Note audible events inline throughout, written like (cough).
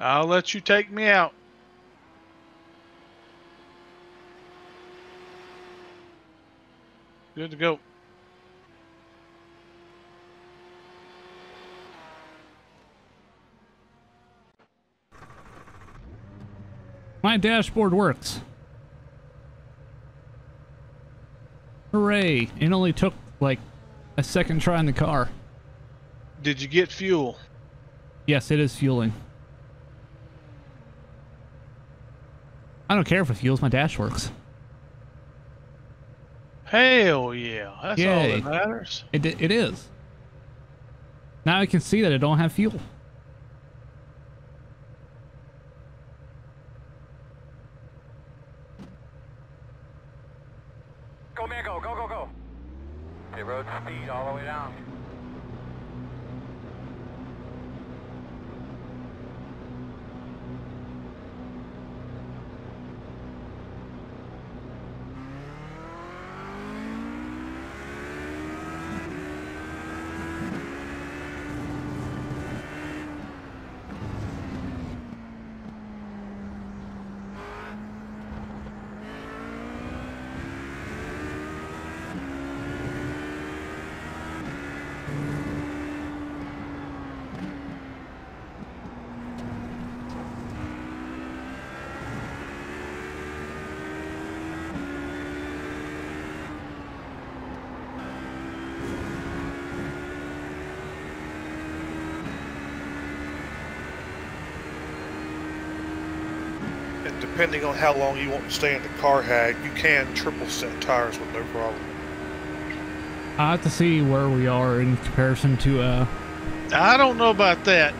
I'll let you take me out. Good to go. My dashboard works. Hooray! It only took like a second try in the car. Did you get fuel? Yes, it is fueling. I don't care if it fuels, my dash works. Hell yeah. That's Yay. all that matters. It, it is. Now I can see that it don't have fuel. Go, man, go, go, go, go. Hey, road speed all the way down. And depending on how long you want to stay in the car hag, you can triple set tires with no problem. I have to see where we are in comparison to uh I don't know about that.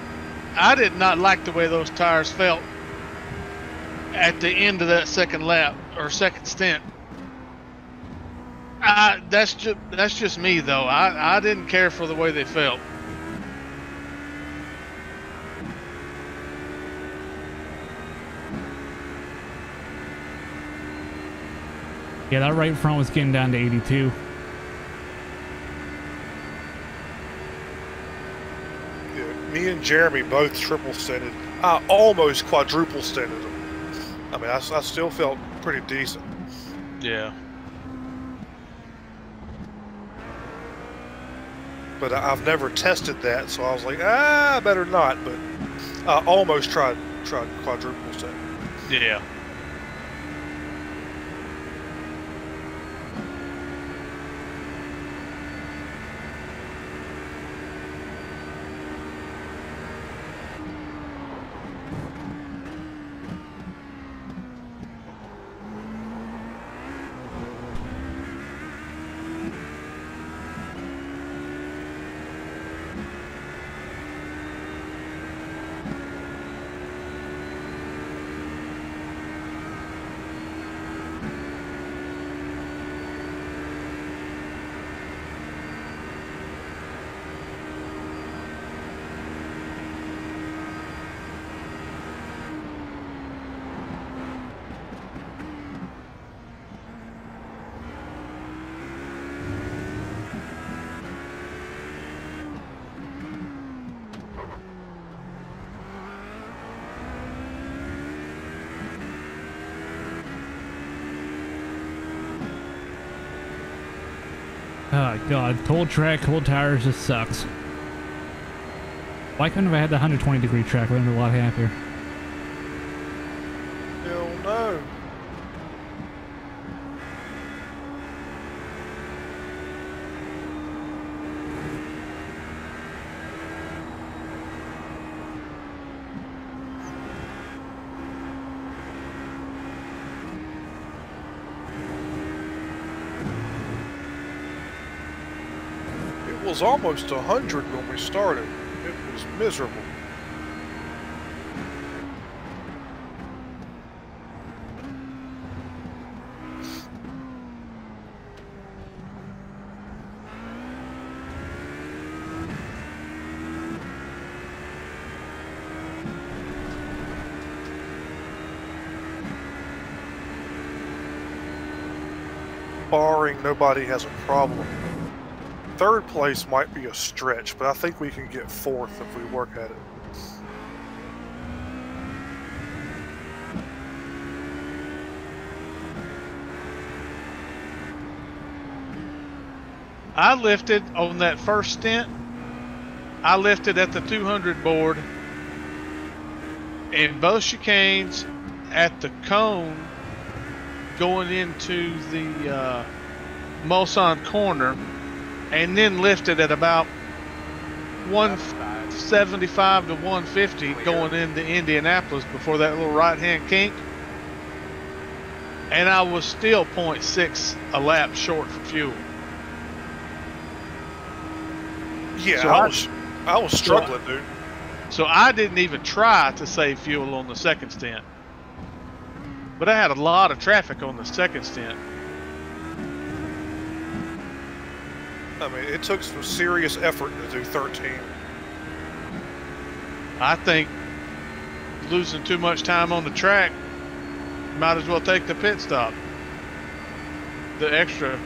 I did not like the way those tires felt at the end of that second lap or second stint. I, that's just that's just me though. I, I didn't care for the way they felt. Yeah that right front was getting down to 82. Yeah, me and Jeremy both triple stinted. I almost quadruple stinted them. I mean, I still felt pretty decent. Yeah. But I- I've never tested that, so I was like, ah, better not. But I almost tried tried quadruple set. Yeah. Oh god, cold track, cold tires just sucks. Why couldn't I have had the 120 degree track? I would have been a lot happier. Hell no. It was almost a hundred when we started. It was miserable. Barring nobody has a problem. Third place might be a stretch, but I think we can get fourth if we work at it. I lifted on that first stint. I lifted at the 200 board and both chicanes at the cone going into the uh, Mulsanne corner and then lifted at about 175 to 150 going into Indianapolis before that little right hand kink. And I was still 0.6 a lap short for fuel. Yeah, So I I- was I was struggling, dude. So I didn't even try to save fuel on the second stint. But I had a lot of traffic on the second stint. I mean, it took some serious effort to do 13. I think losing too much time on the track might as well take the pit stop. The extra.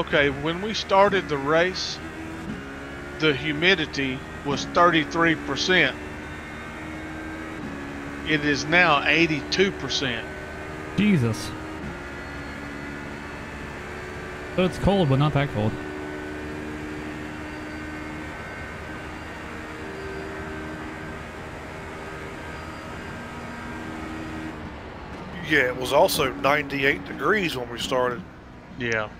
Okay, when we started the race, the humidity was 33%. It is now 82%. Jesus. So it's cold, but not that cold. Yeah, it was also 98 degrees when we started. Yeah.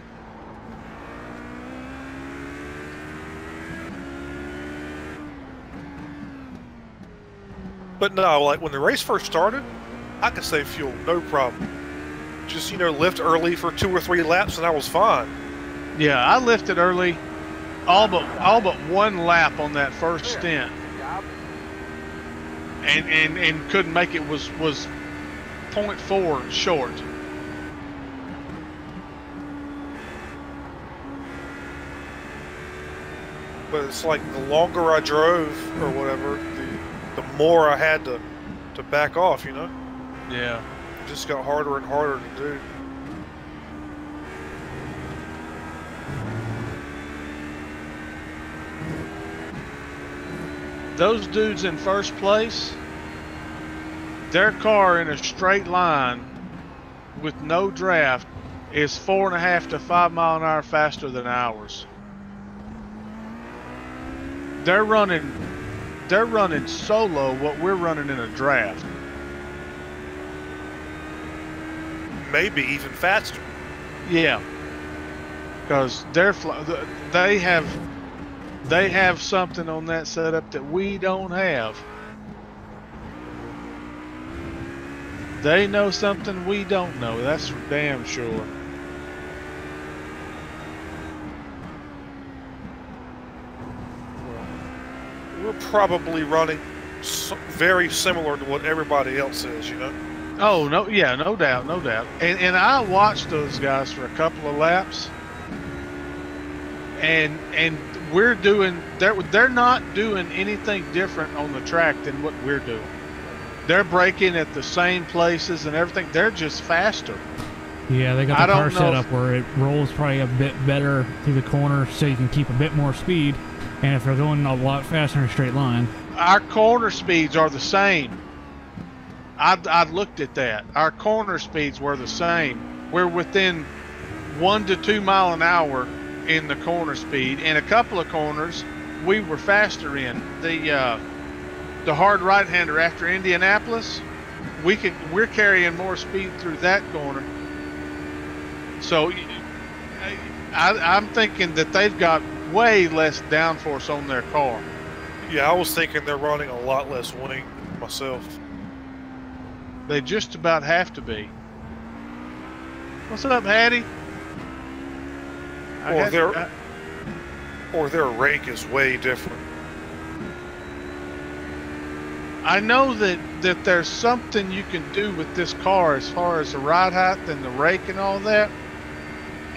But no, like when the race first started, I could save fuel, no problem. Just, you know, lift early for two or three laps and I was fine. Yeah, I lifted early, all but all but one lap on that first stint, and and and couldn't make it. Was was 0.4 short. But it's like the longer I drove or whatever, the, the more I had to, to back off, you know? Yeah. It just got harder and harder to do. Those dudes in first place, their car in a straight line with no draft is four and a half to five mile an hour faster than ours. They're running they're running solo what we're running in a draft. Maybe even faster. Yeah. Because they're they have they have something on that setup that we don't have. They know something we don't know. That's for damn sure. Probably running very similar to what everybody else is, you know? Oh no, yeah, no doubt, no doubt. And and I watched those guys for a couple of laps, and and we're doing they're they're not doing anything different on the track than what we're doing. They're braking at the same places and everything. They're just faster. Yeah, they got I the don't car set up where it rolls probably a bit better through the corner so you can keep a bit more speed. And if they're going a lot faster in a straight line, Our corner speeds are the same. I I looked at that. Our corner speeds were the same. We're within one to two mile an hour in the corner speed. In a couple of corners, we were faster in the uh, the hard right hander after Indianapolis. We could we're carrying more speed through that corner. So I, I'm thinking that they've got way less downforce on their car. Yeah, I was thinking they're running a lot less wing myself. They just about have to be. What's up, Hattie? I Or their I- Or their rake is way different. I know that that there's something you can do with this car as far as the ride height and the rake and all that,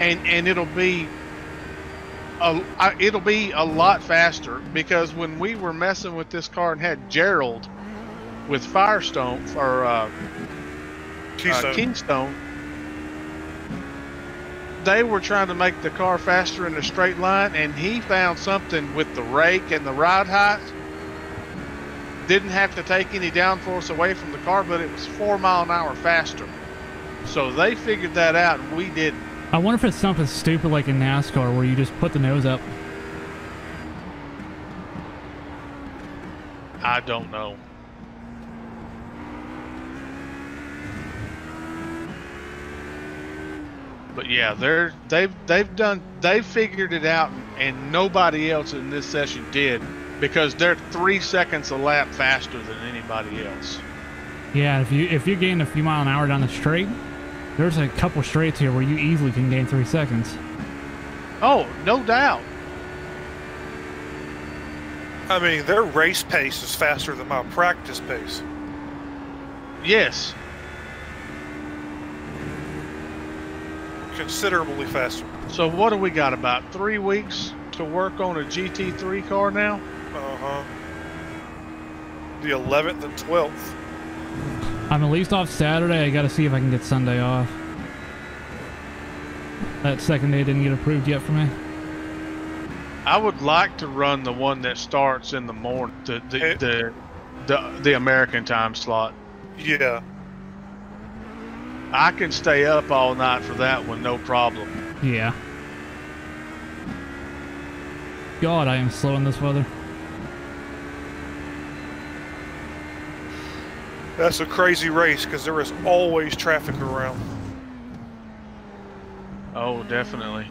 and and it'll be a I- it'll be a lot faster because when we were messing with this car and had Gerald with Firestone or uh, Keystone. uh, Keystone, they were trying to make the car faster in a straight line, and he found something with the rake and the ride height. Didn't have to take any downforce away from the car, but it was four mile an hour faster. So they figured that out, and we didn't. I wonder if it's something stupid like in NASCAR where you just put the nose up. I don't know. But yeah, they're they've they've done they've figured it out, and nobody else in this session did because they're three seconds a lap faster than anybody else. Yeah, if you if you gain a few mile an hour down the straight, there's a couple straights here where you easily can gain three seconds. Oh, no doubt. I mean, their race pace is faster than my practice pace. Yes. Considerably faster. So what do we got? About three weeks to work on a GT3 car now. Uh huh. The 11th and 12th. I'm at least off Saturday. I got to see if I can get Sunday off. That second day didn't get approved yet for me. I would like to run the one that starts in the morning, the the Eh. the, the, the American time slot. Yeah. I can stay up all night for that one, no problem. Yeah. God, I am slow in this weather. That's a crazy race because there is always traffic around. Oh, definitely.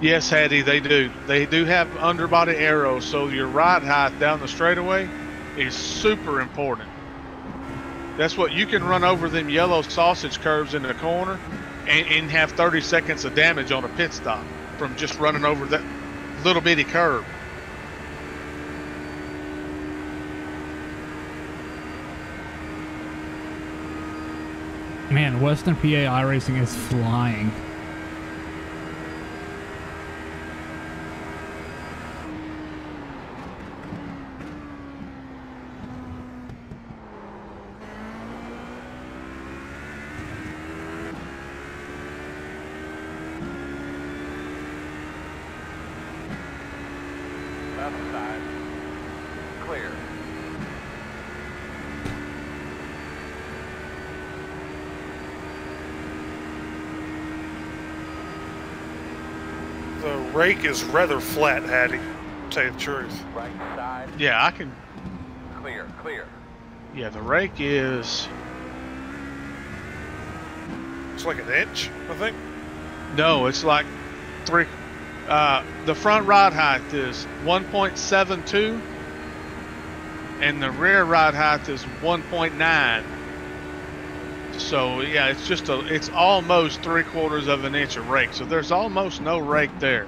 Yes, Hattie, they do. They do have underbody arrows, so your ride height down the straightaway is super important. That's what you can run over them yellow sausage curbs in the corner and, and have 30 seconds of damage on a pit stop from just running over that little bitty curb. Man, Western PA iRacing is flying. Left side. Clear. The is rather flat, Hattie. To tell you the truth. Right side. Yeah, I can. Clear. Clear. Yeah, the rake is. It's like an inch, I think. No, it's like three. Uh, the front ride height is 1.72, and the rear ride height is 1.9. So yeah, it's just a. It's almost three quarters of an inch of rake. So there's almost no rake there.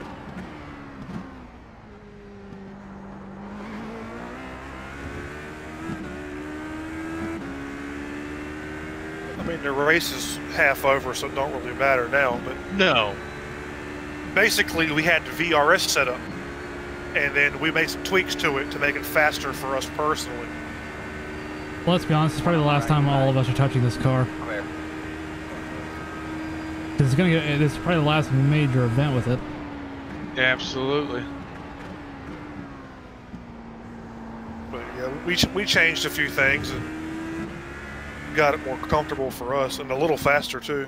The race is half over, so it don't really matter now. But No. basically, we had the VRS set up, and then we made some tweaks to it to make it faster for us personally. Well, let's be honest, it's probably the last time all of us are touching this car. Clear. 'Cause it's gonna get. It's probably the last major event with it. Absolutely. But yeah, we we changed a few things and got it more comfortable for us and a little faster too.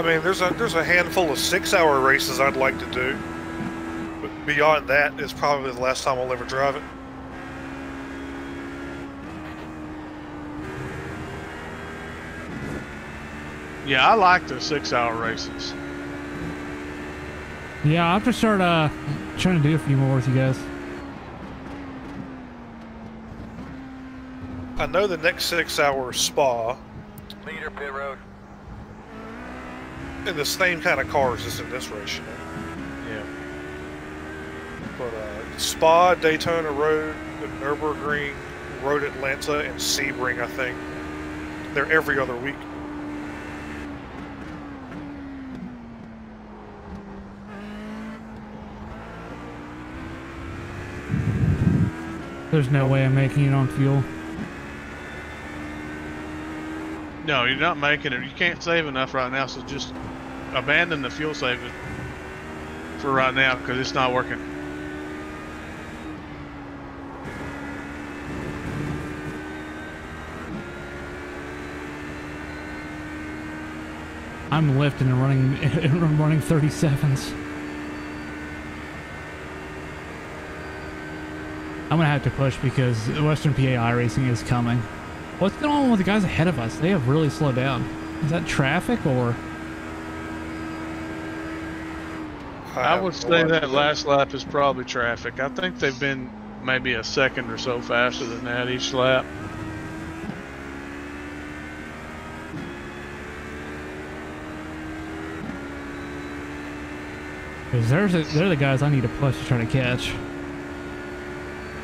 I mean, there's a there's a handful of six-hour races I'd like to do. But beyond that, it's probably the last time I'll ever drive it. Yeah, I like the six-hour races. Yeah, I'll have to start uh, trying to do a few more with you guys. I know the next six hour spa Leader pit road. In the same kind of cars as in this race, you know. Yeah. But uh, Spa, Daytona Road, the Nürburgring, Road Atlanta, and Sebring, I think. They're every other week. There's no way I'm making it on fuel. No, you're not making it. You can't save enough right now, so just abandon the fuel saving for right now because it's not working. I'm lifting and running (laughs) and running 37s. I'm gonna have to push because Western PA racing is coming. What's going on with the guys ahead of us? They have really slowed down. Is that traffic or? I have would say that idea. last lap is probably traffic. I think they've been maybe a second or so faster than that each lap. Because there's a, they're the guys I need to push to try to catch.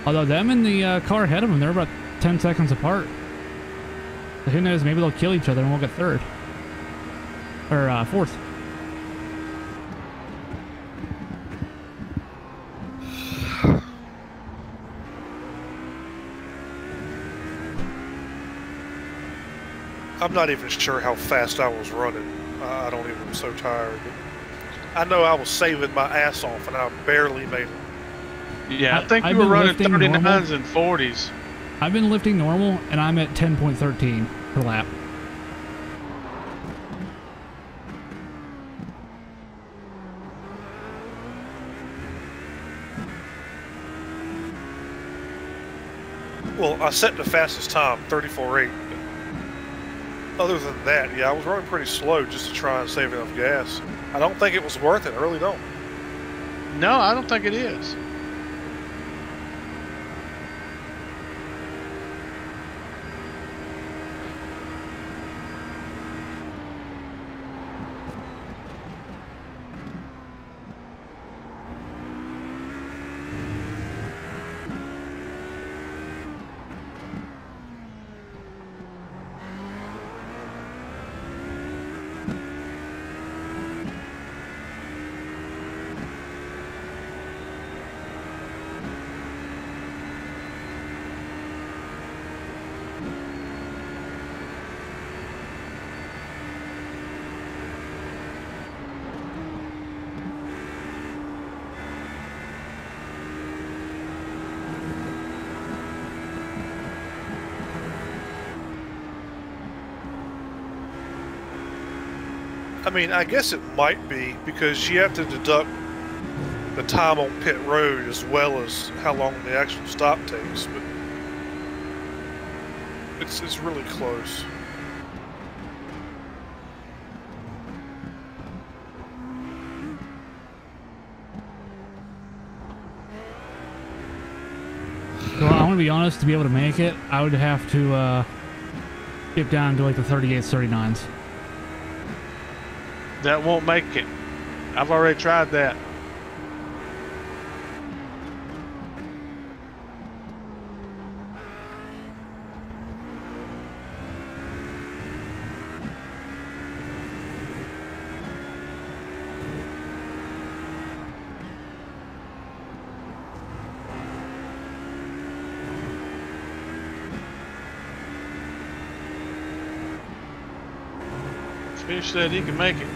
Although them and the uh, car ahead of them, they're about 10 seconds apart. So who knows? Maybe they'll kill each other and we'll get third or uh, fourth. I'm not even sure how fast I was running. I I don't even, I'm so tired. I know I was saving my ass off and I barely made it. Yeah, I, I- think I've you were running lifting normal. 39s and 40s. I've been lifting normal and I'm at 10.13 per lap. Well, I set the fastest time, 34.8. Other than that, yeah, I was running pretty slow just to try and save enough gas. I don't think it was worth it. I really don't. No, I don't think it is. I mean, I guess it might be because you have to deduct the time on pit road as well as how long the actual stop takes, but it's it's really close. I want to be honest. To be able to make it, I would have to uh, dip down to like the 38s, 39s. That won't make it. I've already tried that. Fish said he can make it.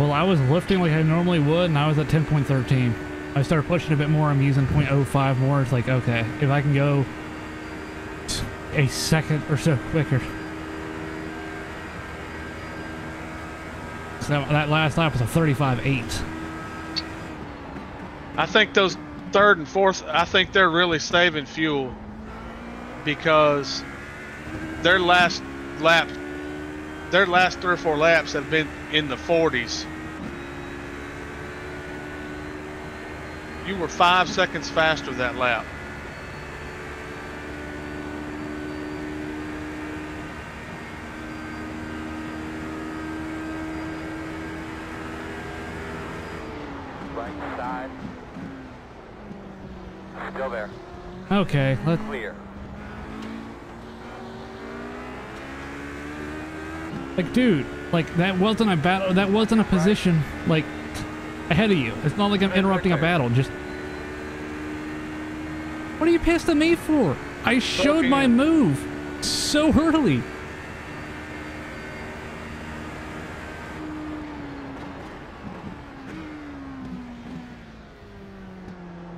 Well, I was lifting like I normally would, and I was at 10.13. I started pushing a bit more. I'm using 0.05 more. It's like, okay, if I can go a second or so quicker. So that last lap was a 35.8. I think those third and fourth, I think they're really saving fuel because their last lap, their last three or four laps have been in the 40s. You were five seconds faster that lap. Right side. Still there. Okay, let Clear. like, dude, like that wasn't a battle. That wasn't a position like ahead of you. It's not like I'm interrupting a battle. Just what are you pissed at me for? I showed my move so early.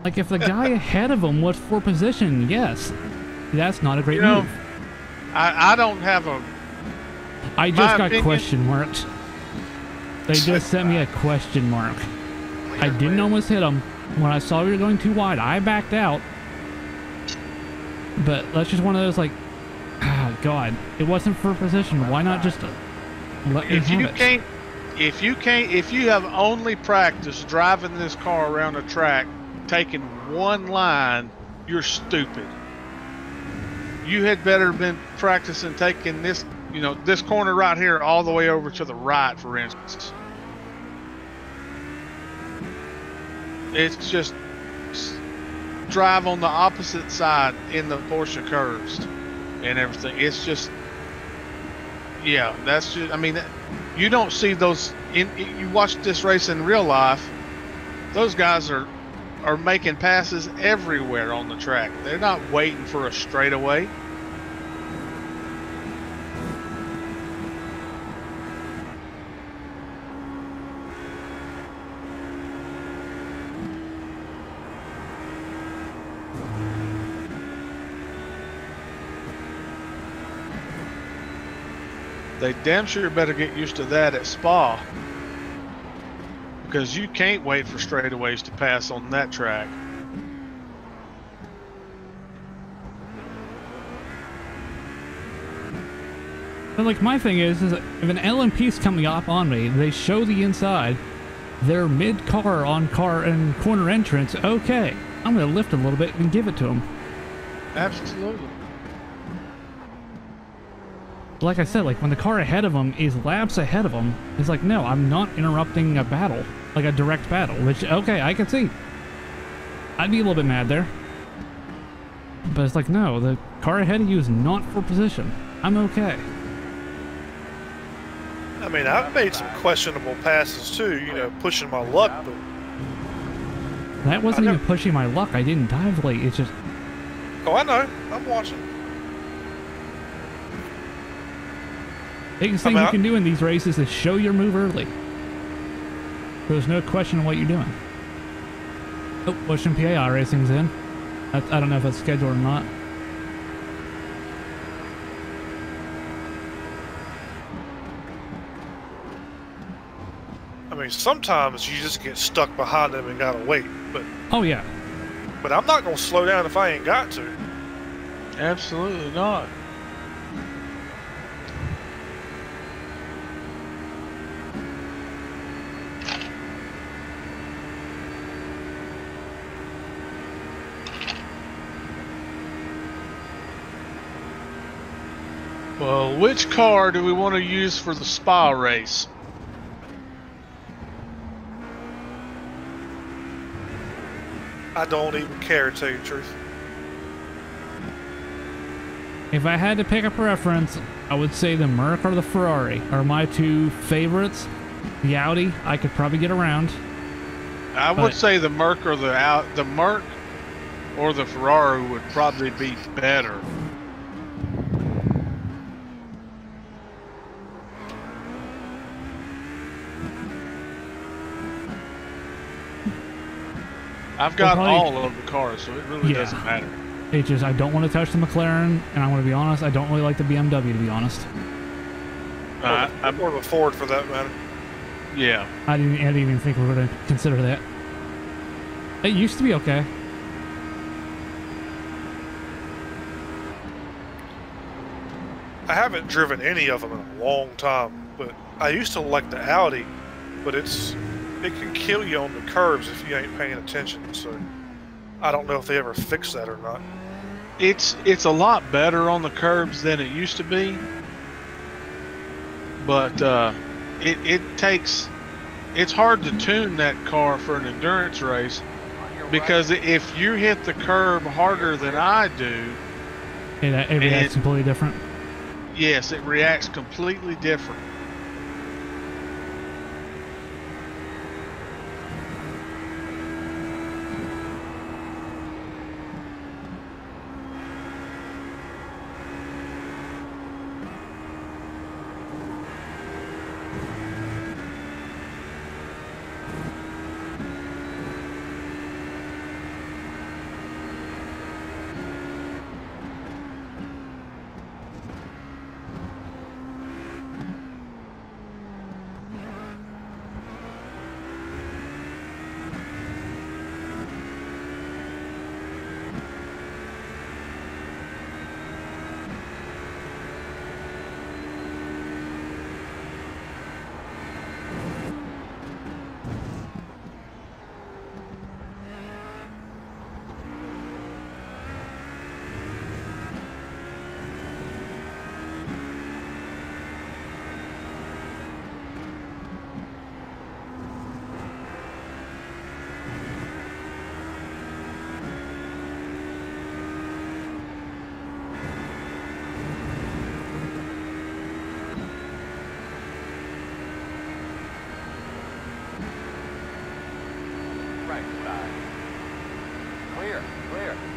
Like if the (laughs) guy ahead of him was for position, yes, that's not a great You know, move. I, I don't have a I just got opinion- question marks. They just sent me a question mark. I didn't almost hit him. When I saw we were going too wide, I backed out. But that's just one of those like, ah, (sighs) God, it wasn't for position. Why not just uh, let me if you it? can't if you can't if you have only practiced driving this car around a track taking one line you're stupid you had better been practicing taking this you know this corner right here all the way over to the right for instance it's just drive on the opposite side in the Porsche curves and everything it's just yeah, that's just. I mean, you don't see those. In you watch this race in real life, those guys are are making passes everywhere on the track. They're not waiting for a straightaway. They damn sure better get used to that at Spa. Because you can't wait for straightaways to pass on that track. But like my thing is, is if an LMP's coming up on me, they show the inside, they're mid car on car and corner entrance. Okay, I'm gonna lift a little bit and give it to them. Absolutely. Like I said, like when the car ahead of him is laps ahead of him, it's like no, I'm not interrupting a battle, like a direct battle. Which okay, I can see. I'd be a little bit mad there. But it's like no, the car ahead of you is not for position. I'm okay. I mean, I've made some questionable passes too, you know, pushing my luck, but That wasn't even pushing my luck. I didn't dive late. It's just oh, I know, I'm watching. Biggest thing you can do in these races is show your move early. There's no question of what you're doing. Oh, Ocean PAI Racing's in. I, I don't know if it's scheduled or not. I mean, sometimes you just get stuck behind them and gotta wait, but Oh yeah, but I'm not gonna slow down if I ain't got to. Absolutely not. Well, which car do we want to use for the spa race? I don't even care to tell you the truth. if I had to pick a preference, I would say the Merc or the Ferrari are my two favorites. The Audi, I could probably get around. I would say the Merc or the out the Merc or the Ferrari would probably be better. I've got probably- all of the cars, so it really Yeah. doesn't matter. It just I don't want to touch the McLaren, and I'm going to be honest, I don't really like the BMW to be honest. Uh, or, I'm, or the Ford for that matter. Yeah. I didn't, I didn't even think we were going to consider that. It used to be okay. I haven't driven any of them in a long time, but I used to like the Audi, but it's it can kill you on the curves if you ain't paying attention. So I don't know if they ever fixed that or not. It's it's a lot better on the curbs than it used to be. But uh, it it takes it's hard to tune that car for an endurance race because if you hit the curb harder than I do, It, it reacts completely different. yes, it reacts completely different. Clear, clear.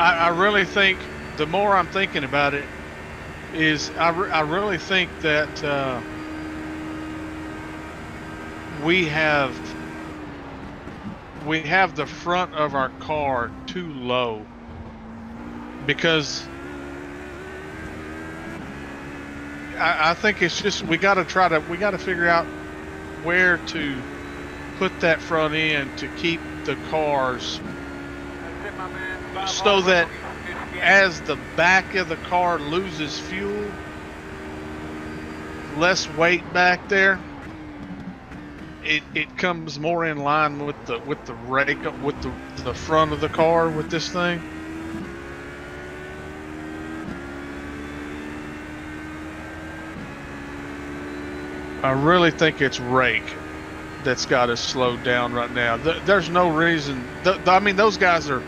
I, I really think the more I'm thinking about it, is I, re- I really think that uh, we have we have the front of our car too low because I, I think it's just we got to try to we got to figure out where to put that front end to keep the cars So that as the back of the car loses fuel, less weight back there, it it comes more in line with the with the rake with the the front of the car with this thing. I really think it's rake that's got us slowed down right now. Th- There's no reason. I mean, those guys are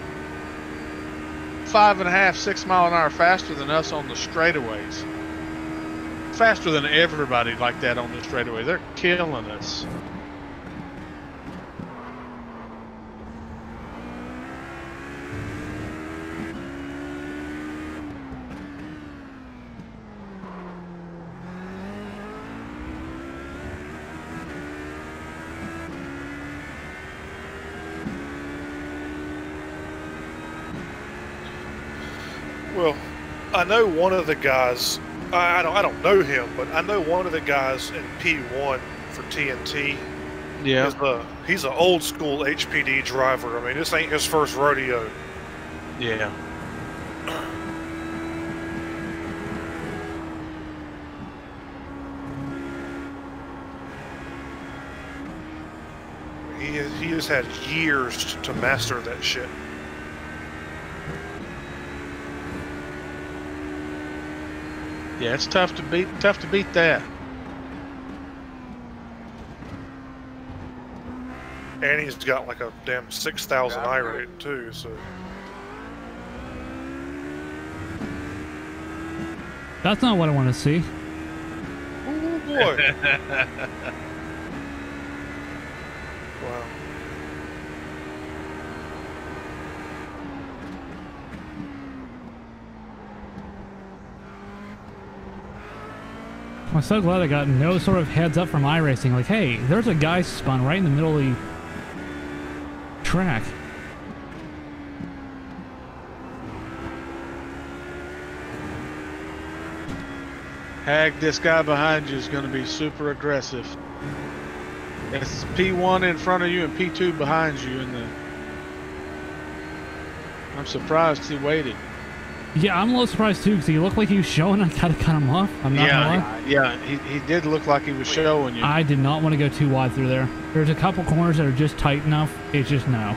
five and a half, six mile an hour faster than us on the straightaways. Faster than everybody like that on the straightaway. They're killing us. Well, I know one of the guys. I, don't. I don't know him, but I know one of the guys in P1 for TNT. Yeah. He's a he's an old school HPD driver. I mean, this ain't his first rodeo. Yeah. He has, he has had years to master that shit. Yeah, it's tough to beat tough to beat that. And he's got like a damn 6,000 I rate too, so. That's not what I want to see. Ooh boy. (laughs) wow. I'm so glad I got no sort of heads up from iRacing. Like, hey, there's a guy spun right in the middle of the track. Hag, this guy behind you is going to be super aggressive. It's P1 in front of you and P2 behind you in the. I'm surprised he waited. Yeah, I'm a little surprised too because he looked like he was showing. I kind of cut him off. I'm not gonna lie. yeah, yeah. He, he did look like he was showing you. I did not want to go too wide through there. There's a couple corners that are just tight enough. It's just no.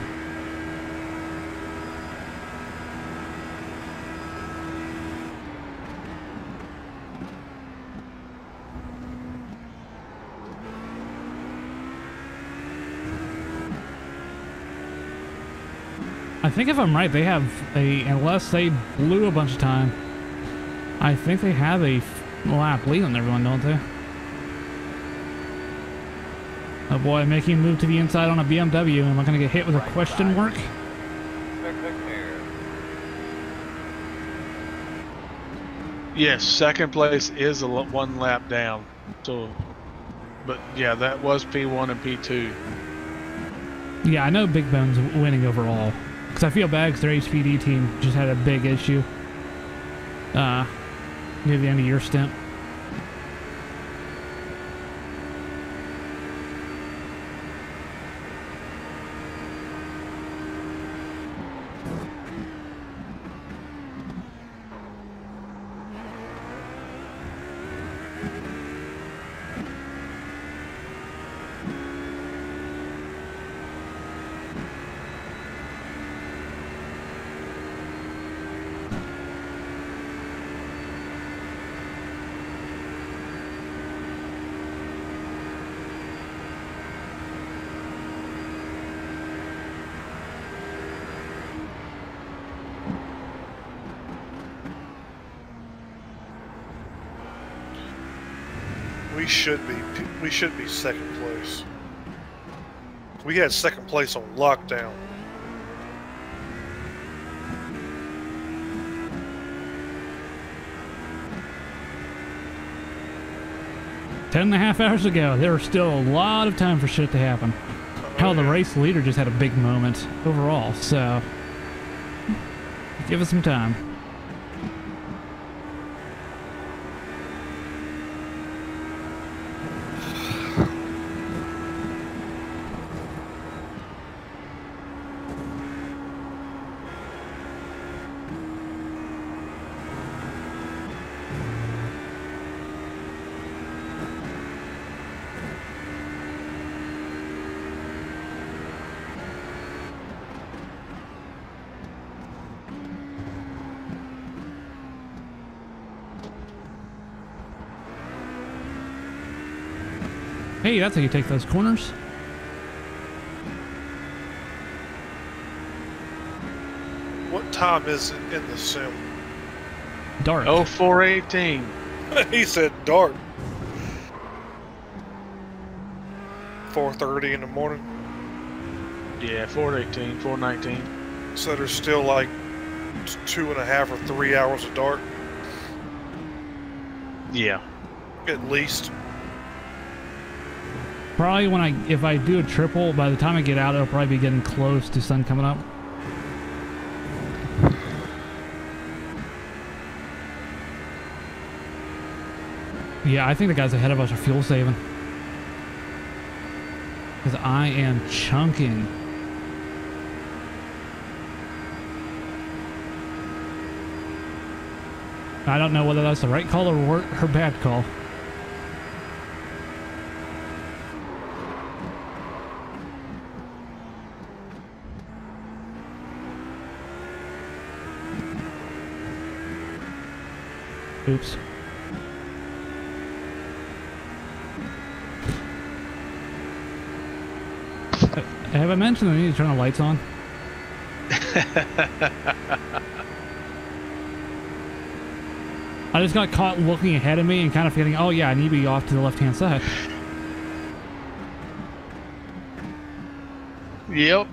Think if I'm right, they have a, unless they blew a bunch of time, I think they have a f- lap lead on everyone, don't they? Oh boy, making a move to the inside on a BMW. Am I going to get hit with a question mark? Yes, second place is a l- one lap down. So, but yeah, that was P1 and P2. Yeah, I know Big Bone's winning overall. Because I feel bad because their HPD team just had a big issue. Uh, near the end of your stint. We should be we should be second place. We had second place on lockdown. Ten and a half hours ago, there was still a lot of time for shit to happen. Oh, Hell, the race leader just had a big moment overall, so give us some time. Hey, that's how you take those corners. What time is it in the sim? Dark. Oh, 0418. (laughs) he said dark. 4:30 in the morning. Yeah, 418, 419. So there's still like two and a half or three hours of dark, Yeah. at least. Probably when I, if I do a triple, by the time I get out, it'll probably be getting close to sun coming up. Yeah, I think the guys ahead of us are fuel saving. Because I am chunking. I don't know whether that's the right call or, or bad call. Oops. Uh, Have I mentioned I need to turn the lights on? (laughs) I just got caught looking ahead of me and kind of feeling, oh yeah, I need to be off to the left-hand side. Yep.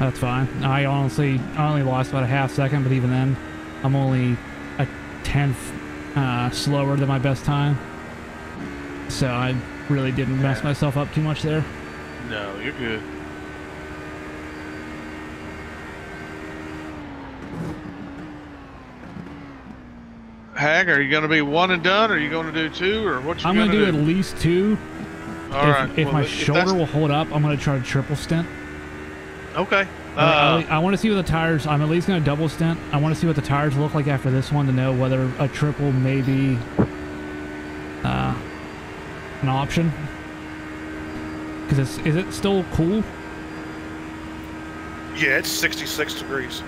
That's fine. I honestly, I only lost about a half second, but even then, I'm only a tenth uh, slower than my best time. So I really didn't mess myself up too much there. No, you're good. Hag, are you going to be one and done? Or are you going to do two? Or what I'm going to do at least two. All if right. if well, my if shoulder will hold up, I'm gonna try to triple stint. Okay. I, Uh, want to see what the tires. I'm at least gonna double stint. I want to see what the tires look like after this one to know whether a triple may be uh, an option. Because is it still cool? Yeah, it's 66 degrees.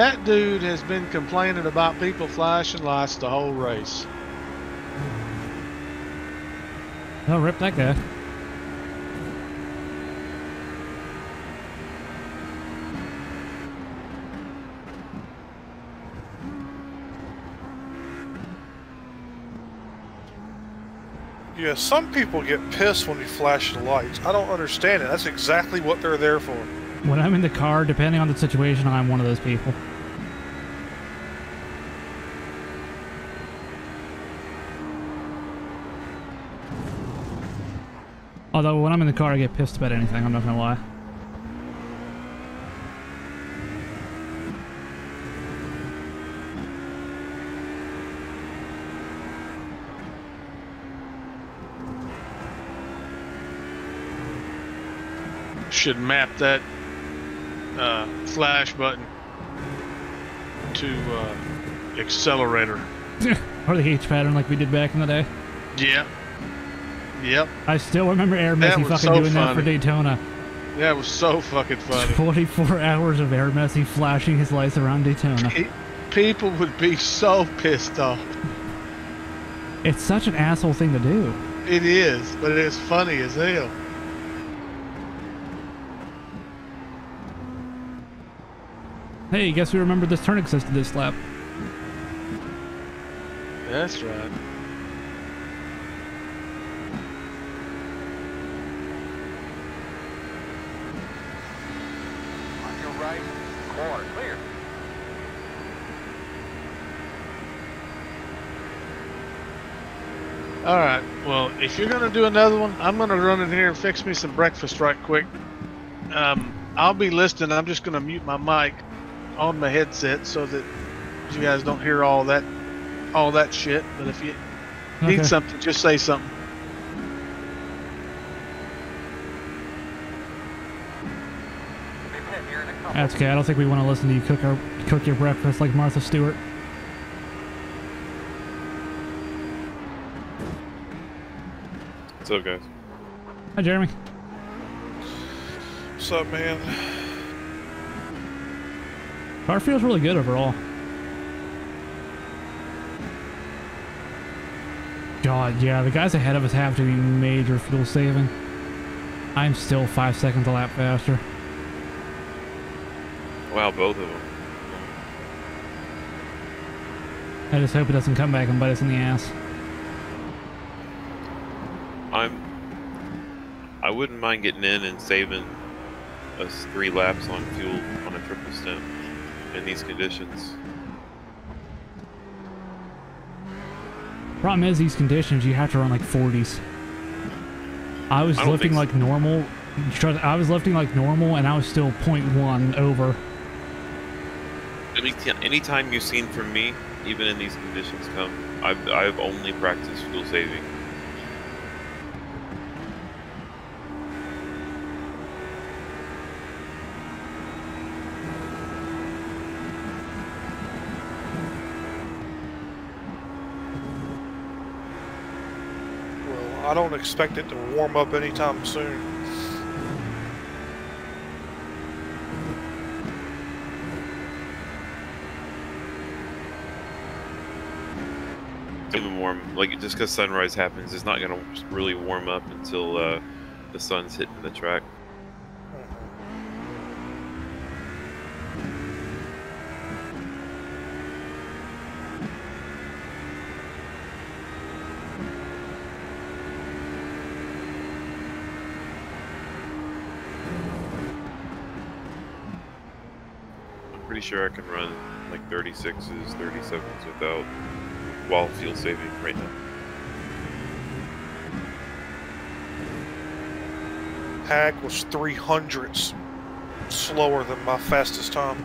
That dude has been complaining about people flashing lights the whole race. Oh, rip that guy. Yeah, some people get pissed when you flash the lights. I don't understand it. That's exactly what they're there for. When I'm in the car, depending on the situation, I'm one of those people. Although when I'm in the car, I get pissed about anything. I'm not gonna lie. Should map that uh, flash button to uh, accelerator. (laughs) or the H pattern like we did back in the day. Yep. Yep. I still remember Air Messi fucking so doing that for funny. Daytona. That was so fucking funny. 44 (laughs) hours of Air Messi flashing his lights around Daytona. People would be so pissed off. It's such an asshole thing to do. It is, but it's funny as hell. Hey, guess we remembered this turn existed this lap? That's right. On your right, corner, clear. All right. Well, if you're gonna do another one, I'm gonna run in here and fix me some breakfast right quick. Um, I'll be listening. I'm just gonna mute my mic on my headset so that you guys don't hear all that, all that shit. But if you Okay. need something, just say something. Be pit here in a couple. That's okay. I don't think we want to listen to you cook our cook your breakfast like Martha Stewart. What's up, guys? Hi, Jeremy. What's up, man? Car feels really good overall. God, yeah, the guys ahead of us have to be major fuel saving. I'm still five seconds a lap faster. Wow, both of them. I just hope it doesn't come back and bite us in the ass. I'm. I wouldn't mind getting in and saving us three laps on fuel on a triple stint in these conditions. Problem is, these conditions, you have to run like 40s. I was I lifting think like normal. I was lifting like normal, and I was still 0.1 over. Any anytime you've seen from me, even in these conditions, come. I've I've only practiced fuel saving. Well, I don't expect it to warm up anytime soon. Even warm, like just because sunrise happens, it's not gonna really warm up until uh, the sun's hitting the track. I'm pretty sure I can run like 36s, 37s without while fuel saving right now. Hag was 300s slower than my fastest time.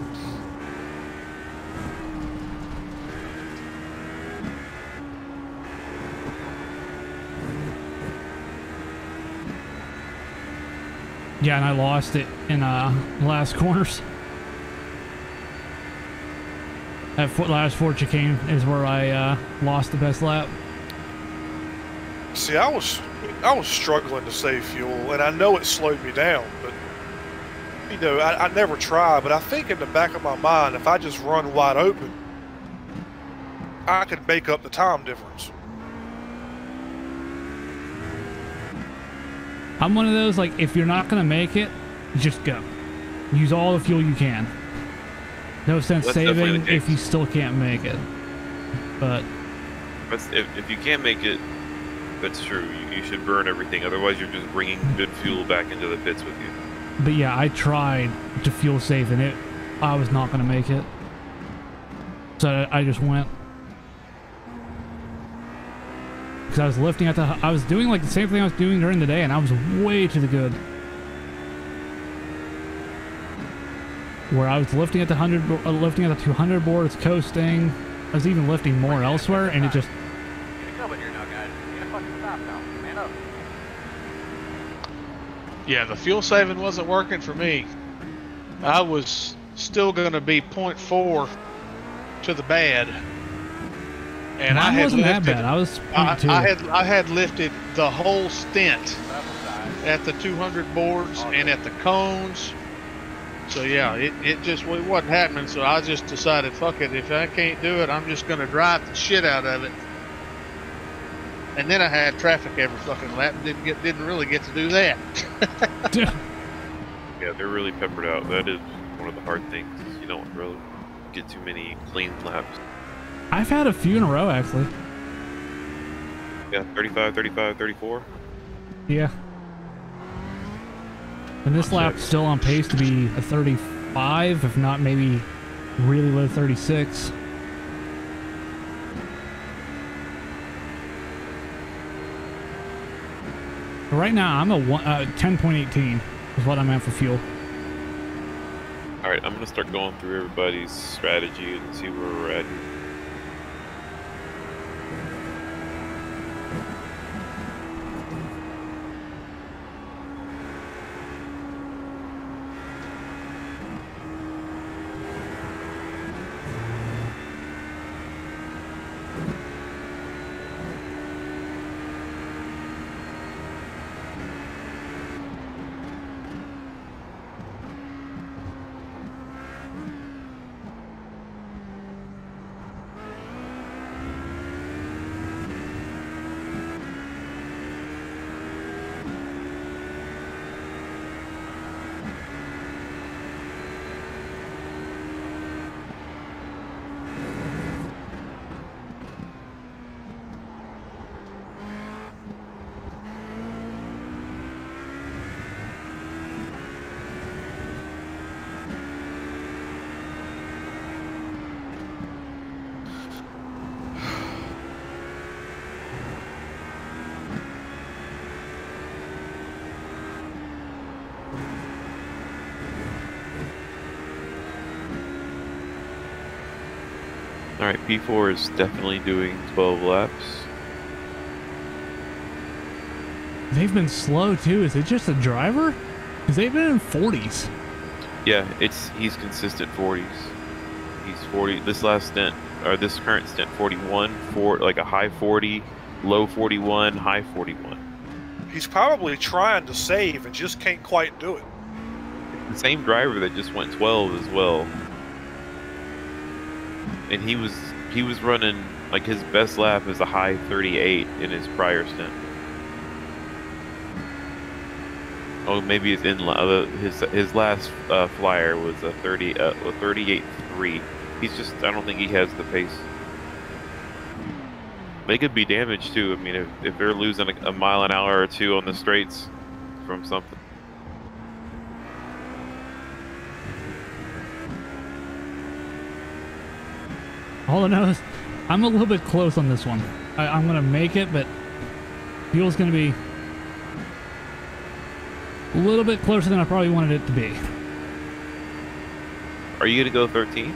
Yeah, and I lost it in uh last (laughs) corners. That foot last Ford chicane is where I uh, lost the best lap. See, I was I was struggling to save fuel, and I know it slowed me down, but you know, I, I never try. But I think in the back of my mind, if I just run wide open, I could make up the time difference. I'm one of those like if you're not gonna make it, just go. Use all the fuel you can. No sense That's saving if you still can't make it. But if, if you can't make it, that's true. You, you should burn everything. Otherwise, you're just bringing good fuel back into the pits with you. but yeah, I tried to fuel save and it I was not gonna make it. So I I just went. Because I was lifting at the I was doing like the same thing I was doing during the day and I was way to the good. Where I was lifting at the 100 uh, lifting at the 200 boards coasting. I was even lifting more elsewhere and it just Get a coming here now, guys. Get a fucking stop now. Man up. Yeah, the fuel saving wasn't working for me. I was still going to be 0.4 to the bad. And I had wasn't that lifted, bad. I was I, 0.2. I had I had lifted the whole stint at the 200 boards and at the cones. So yeah, it, it just it wasn't happening. So I just decided, fuck it. If I can't do it, I'm just gonna drive the shit out of it. And then I had traffic every fucking lap. Didn't get didn't really get to do that. (laughs) Yeah, they're really peppered out. That is one of the hard things. You don't really get too many clean laps. I've had a few in a row actually. Yeah, 35, 35, 34. Yeah. And this lap's still on pace to be a 35, if not maybe really low 36. But right now, I'm a one, uh, 10.18 is what I'm at for fuel. All right, I'm gonna start going through everybody's strategy and see where we're at. All right, P4 is definitely doing 12 laps. They've been slow too. Is it just a driver? Because they've been in 40s. Yeah, it's he's consistent 40s. He's 40. This last stint or this current stint 41, for like a high 40, low 41, high 41. He's probably trying to save and just can't quite do it. The same driver that just went 12 as well. And he was he was running like his best lap is a high 38 in his prior stint. Oh, maybe his in uh, his his last uh, flyer was a 30 uh, a 38 3. He's just I don't think he has the pace. They could be damaged too. I mean, if, if they're losing a, a mile an hour or two on the straights from something. All I know is I'm a little bit close on this one. I, I'm going to make it, but fuel's going to be a little bit closer than I probably wanted it to be. Are you gonna go 13?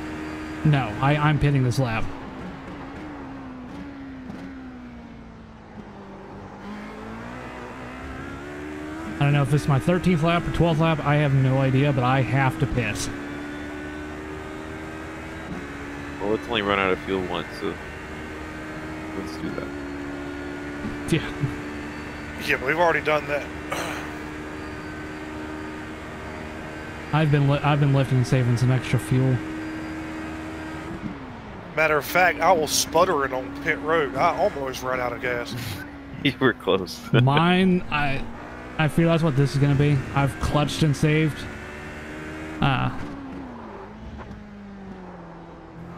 No, I, I'm pitting this lap. I don't know if it's my 13th lap or 12th lap. I have no idea, but I have to pit. Well, let's only run out of fuel once, so let's do that. (laughs) Yeah. Yeah, but we've already done that. I've been I've been lifting and saving some extra fuel. Matter of fact, I was sputtering on pit road. I almost ran out of gas. (laughs) You were close. (laughs) Mine, I I feel that's what this is gonna be. I've clutched and saved. Uh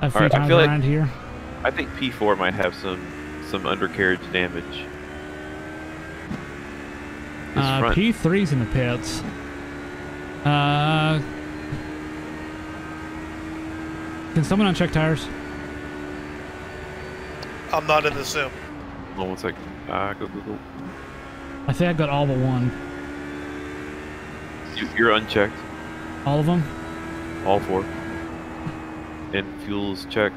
a few Alright, I times feel like- around here. I think P4 might have some some undercarriage damage. Uh, P3's in the pits. Uh, can someone uncheck tires? I'm not in the sim. Hold on one second. Ah, go, go, go. I think I got all but one. You, you're unchecked. All of them? All four. And fuel's checked.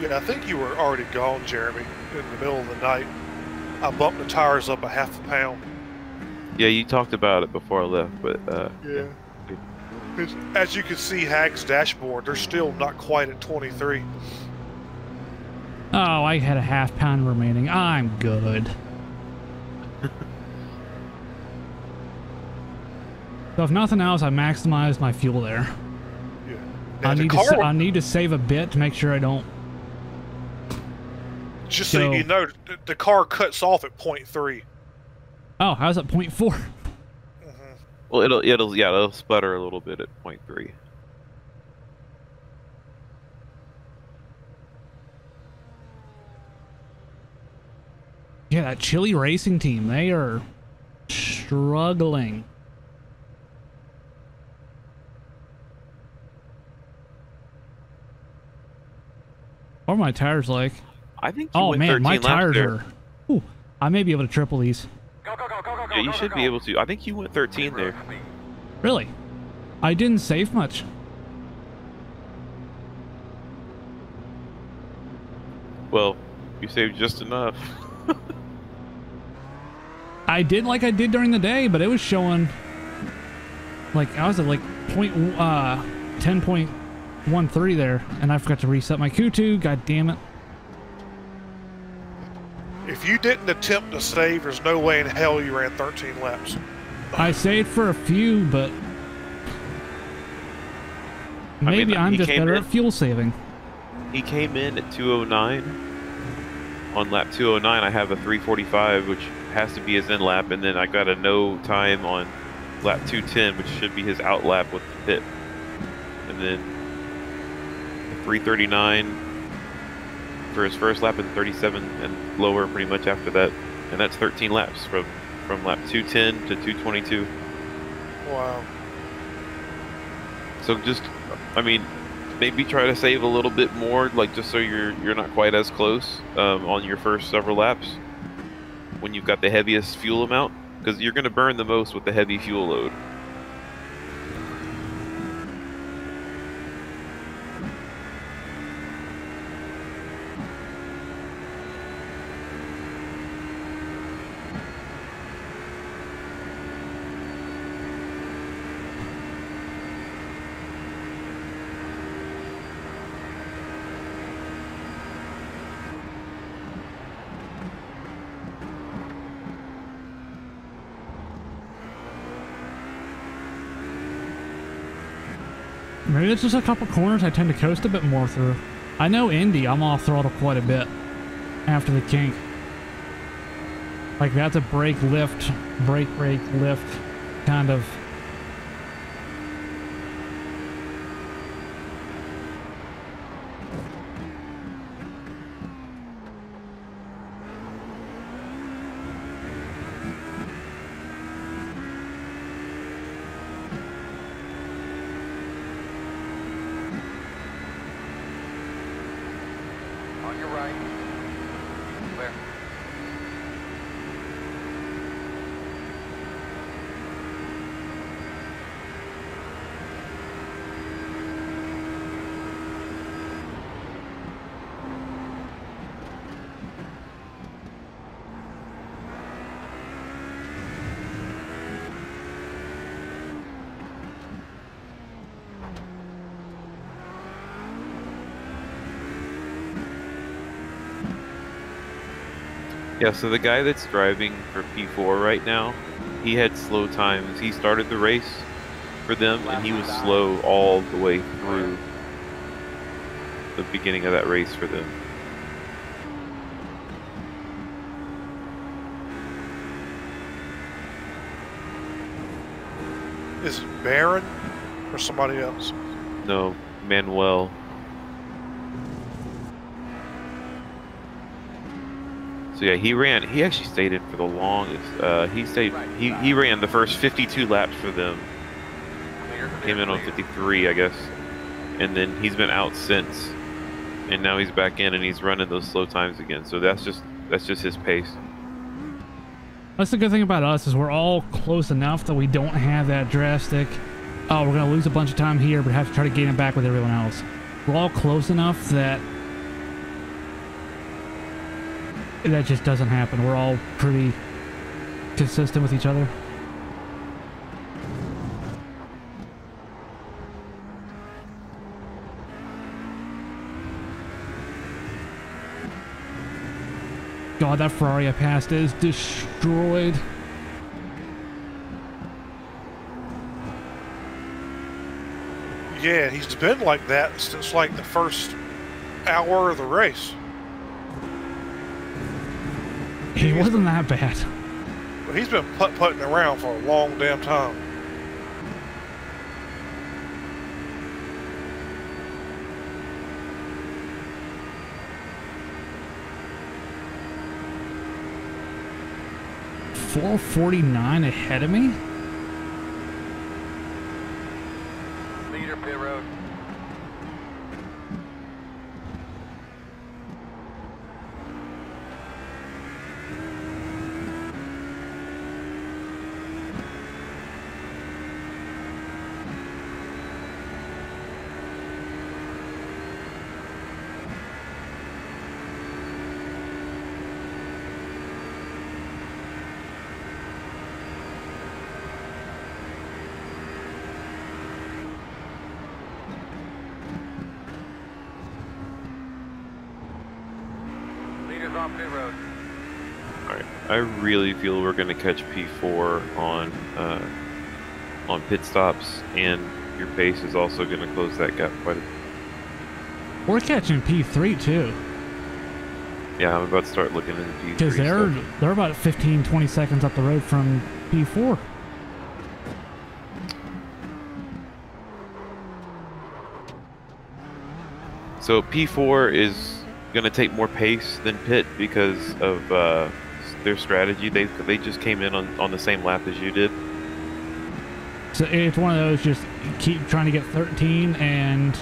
Yeah, I think you were already gone, Jeremy, in the middle of the night. I bumped the tires up a half a pound. Yeah, you talked about it before I left, but uh, Yeah. As you can see, Hag's dashboard, they're still not quite at 23. Oh, I had a half pound remaining. I'm good. so if nothing else, I maximized my fuel there. Yeah. I need to sa- I need to save a bit to make sure I don't. just so so- you know, the, the car cuts off at 0.3. Oh, how's it point four? Mm-hmm. well, it'll it'll yeah it'll sputter a little bit at point three. Yeah, that Chili Racing team, they are struggling. What are my tires like? I think you Oh man, my tires there. are. Ooh, I may be able to triple these. Go, go, go, go, go, go. Yeah, you go, should go, be go. able to. I think you went 13 there. Really? I didn't save much. Well, you saved just enough. (laughs) I did like I did during the day, but it was showing like I was at like point uh ten point one three there, and I forgot to reset my Q2. God damn it! If you didn't attempt to save, there's no way in hell you ran 13 laps. I saved for a few, but I mean, maybe I'm he just better in- at fuel saving. He came in at 209. On lap 209, I have a 345, which has to be his in lap, and then I got a no time on lap 210, which should be his out lap with the pit. And then 339 for his first lap, and 37 and lower pretty much after that. And that's 13 laps from from lap 210 to 222. Wow. So just, I mean, maybe try to save a little bit more, like just so you're you're not quite as close um, on your first several laps. When you've got the heaviest fuel amount because you're going to burn the most with the heavy fuel load. It's just a couple corners I tend to coast a bit more through. I know Indy, I'm off throttle quite a bit after the kink. Like that's a brake lift, brake brake lift kind of. On your right. Clear. Yeah, so the guy that's driving for P4 right now, he had slow times. He started the race for them, and he was slow all the way through the beginning of that race for them. Is it Baron or somebody else? No, Manuel. So yeah, he ran. He actually stayed in for the longest. Uh, he stayed. He he ran the first 52 laps for them. Came in on 53, I guess, and then he's been out since. And now he's back in, and he's running those slow times again. So that's just that's just his pace. That's the good thing about us is we're all close enough that we don't have that drastic. Oh, we're gonna lose a bunch of time here, but have to try to gain it back with everyone else. We're all close enough that that just doesn't happen. We're all pretty consistent with each other. God, that Ferrari I passed is destroyed. Yeah, he's been like that since like the first hour of the race. He wasn't that bad. But he's been putt putting around for a long damn time. Four forty nine ahead of me. Leader pit road. Leaders on pit road. All right, I really feel we're gonna catch P4 on uh, on pit stops, and your pace is also gonna close that gap quite a bit. We're catching P three too, Yeah, I'm about to start looking into P3 because they're stuff. they're about 15, 20 seconds up the road from P four. So P4 is going to take more pace than Pit because of uh, their strategy. They they just came in on, on the same lap as you did. So it's one of those just keep trying to get thirteen and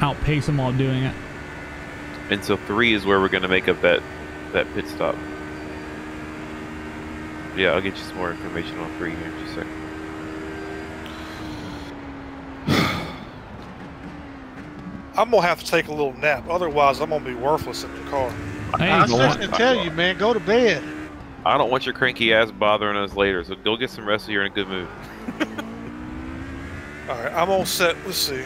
outpace them while doing it. And so three is where we're going to make up that that pit stop. Yeah, I'll get you some more information on three here in just a second. (sighs) I'm gonna have to take a little nap. Otherwise, I'm gonna be worthless in the car. Hey, I was don't just gonna tell you, man, go to bed. I don't want your cranky ass bothering us later, so go get some rest so you're in a good mood. (laughs) All right, I'm all set. Let's see.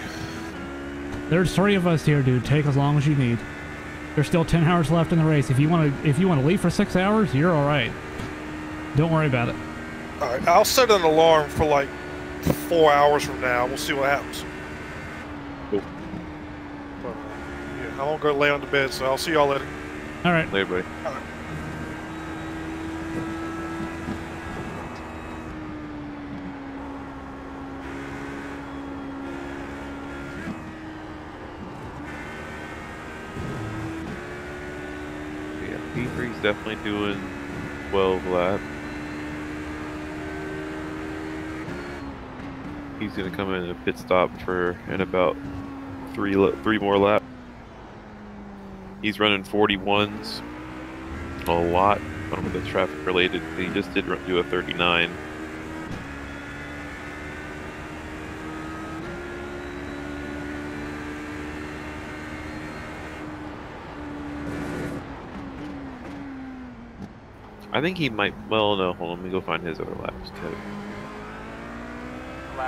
there's three of us here, dude. Take as long as you need. There's still ten hours left in the race. If you want to, if you want to leave for six hours, you're all right. Don't worry about it. All right, I'll set an alarm for like four hours from now. We'll see what happens. Cool. But, yeah, I'm gonna go lay on the bed. So I'll see y'all later. All right. Later, buddy. Yeah, P3's definitely doing 12 laps. He's gonna come in a pit stop for in about three three more laps. He's running 41s a lot. Of the traffic related. He just did do a 39. I think he might. Well, no. Hold on. Let me go find his other laps. too.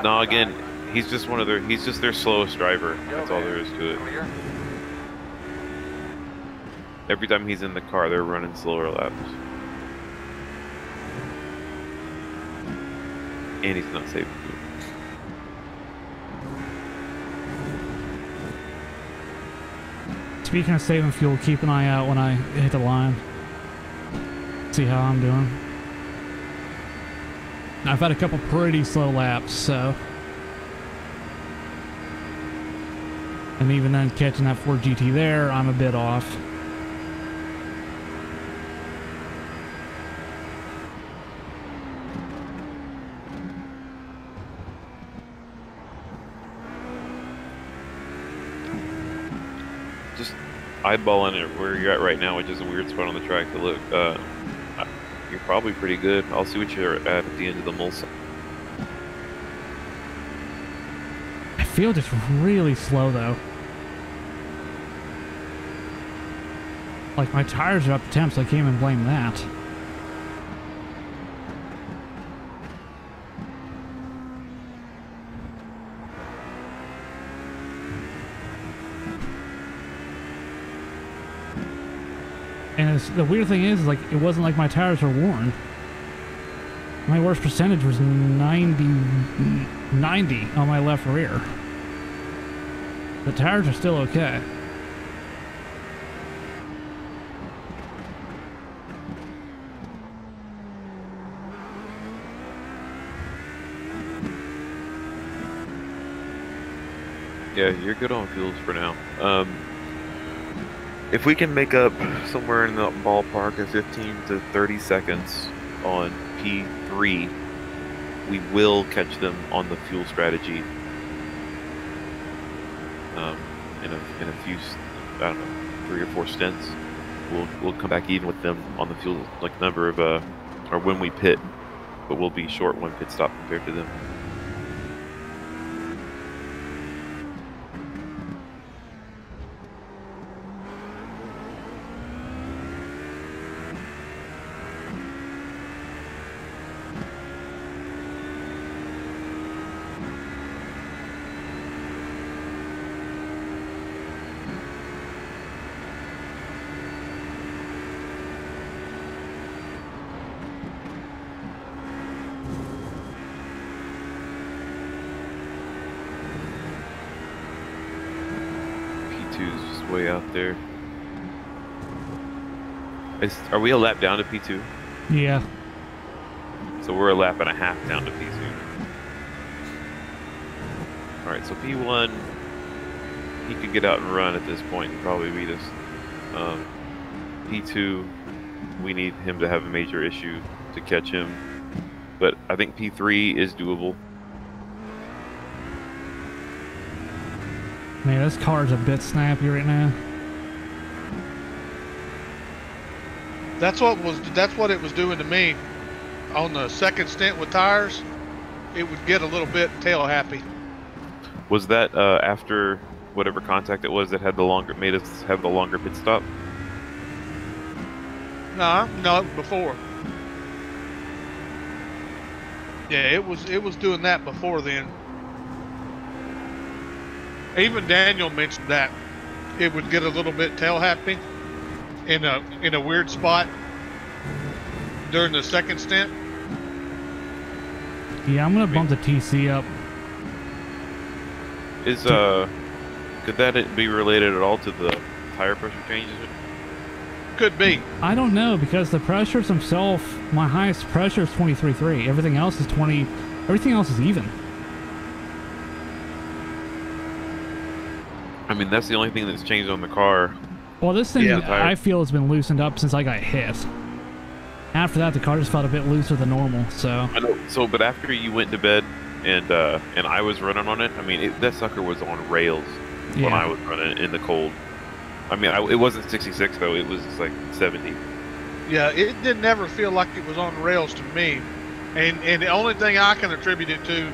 No, again, he's just one of their. He's just their slowest driver. Go, That's all there is to it. Every time he's in the car, they're running slower laps. And he's not saving fuel. Speaking of saving fuel, keep an eye out when I hit the line. See how I'm doing. I've had a couple pretty slow laps, so. And even then, catching that Ford GT there, I'm a bit off. Just eyeballing it where you're at right now, which is a weird spot on the track to look. Uh, you're probably pretty good. I'll see what you're at at the end of the Mulsanne. I feel just really slow though. Like my tires are up to temp, so I can't even blame that. The weird thing is, like, it wasn't like my tires were worn. My worst percentage was 90, 90 on my left rear. The tires are still okay. Yeah, you're good on fuels for now. Um, if we can make up somewhere in the ballpark of 15 to 30 seconds on P3, we will catch them on the fuel strategy. Um, in a in a few, I don't know, three or four stints, we'll we'll come back even with them on the fuel like number of uh, or when we pit, but we'll be short one pit stop compared to them. P2 is just way out there. Is, are we a lap down to P2? Yeah. So we're a lap and a half down to P2. Alright, so P1, he could get out and run at this point and probably beat us. Um, P2, we need him to have a major issue to catch him. But I think P3 is doable. Man, this car's a bit snappy right now. That's what was that's what it was doing to me on the second stint with tires, it would get a little bit tail happy. Was that uh, after whatever contact it was that had the longer made us have the longer pit stop? No, no, before. Yeah, it was it was doing that before then. Even Daniel mentioned that it would get a little bit tail happy in a in a weird spot during the second stint. Yeah, I'm gonna bump the TC up. Is uh, could that be related at all to the tire pressure changes? Could be. I don't know because the pressures themselves, my highest pressure is 23.3. Everything else is 20. Everything else is even. I mean, that's the only thing that's changed on the car. Well, this thing Yeah. I feel has been loosened up since I got hit. After that, the car just felt a bit looser than normal. So I know. So, but after you went to bed and uh, and I was running on it, I mean, it, that sucker was on rails when I was running in the cold. I mean, I, it wasn't 66 though; it was like 70. Yeah, it didn't ever feel like it was on rails to me, and and the only thing I can attribute it to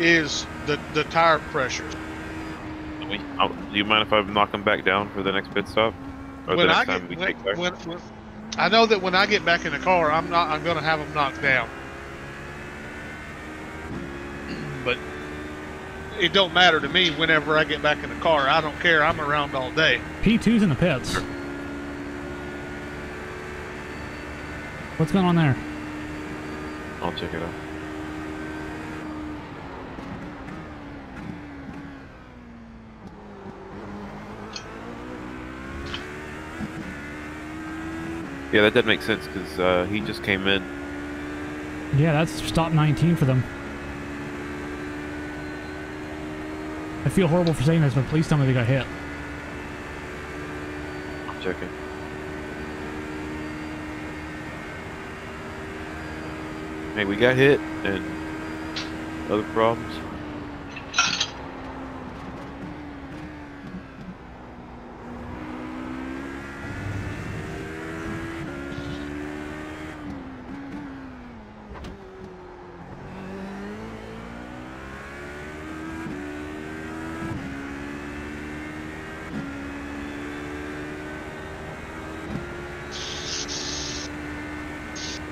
is the the tire pressure. We, i do you mind if I knock them back down for the next pit stop, or the next I time get we when, take back? when, when, I know that when I get back in the car, I'm not I'm gonna have them knocked down. (clears throat) But it don't matter to me whenever I get back in the car. I don't care. I'm around all day. P2's in the pits. What's going on there? I'll check it out. Yeah, that did make sense because uh, he just came in. Yeah, that's stop 19 for them. I feel horrible for saying this, but please tell me they got hit. I'm checking. Hey, we got hit and other problems.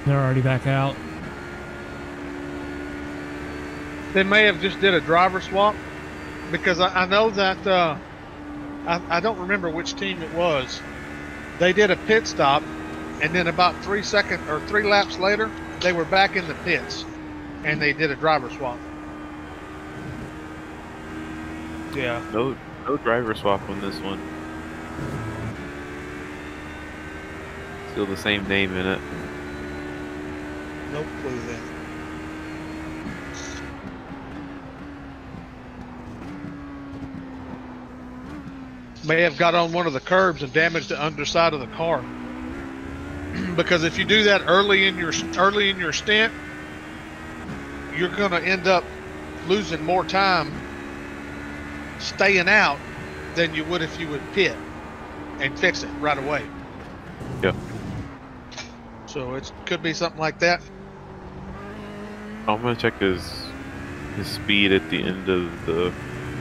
They're already back out. They may have just did a driver swap because I, I know that uh, I, I don't remember which team it was. They did a pit stop, and then about three second or three laps later, they were back in the pits, and they did a driver swap. Yeah. No, no driver swap on this one. Still the same name in it. No clue then. May have got on one of the curbs and damaged the underside of the car. (clears throat) because if you do that early in your early in your stint, you're going to end up losing more time staying out than you would if you would pit and fix it right away. Yeah. So it could be something like that. I'm gonna check his his speed at the end of the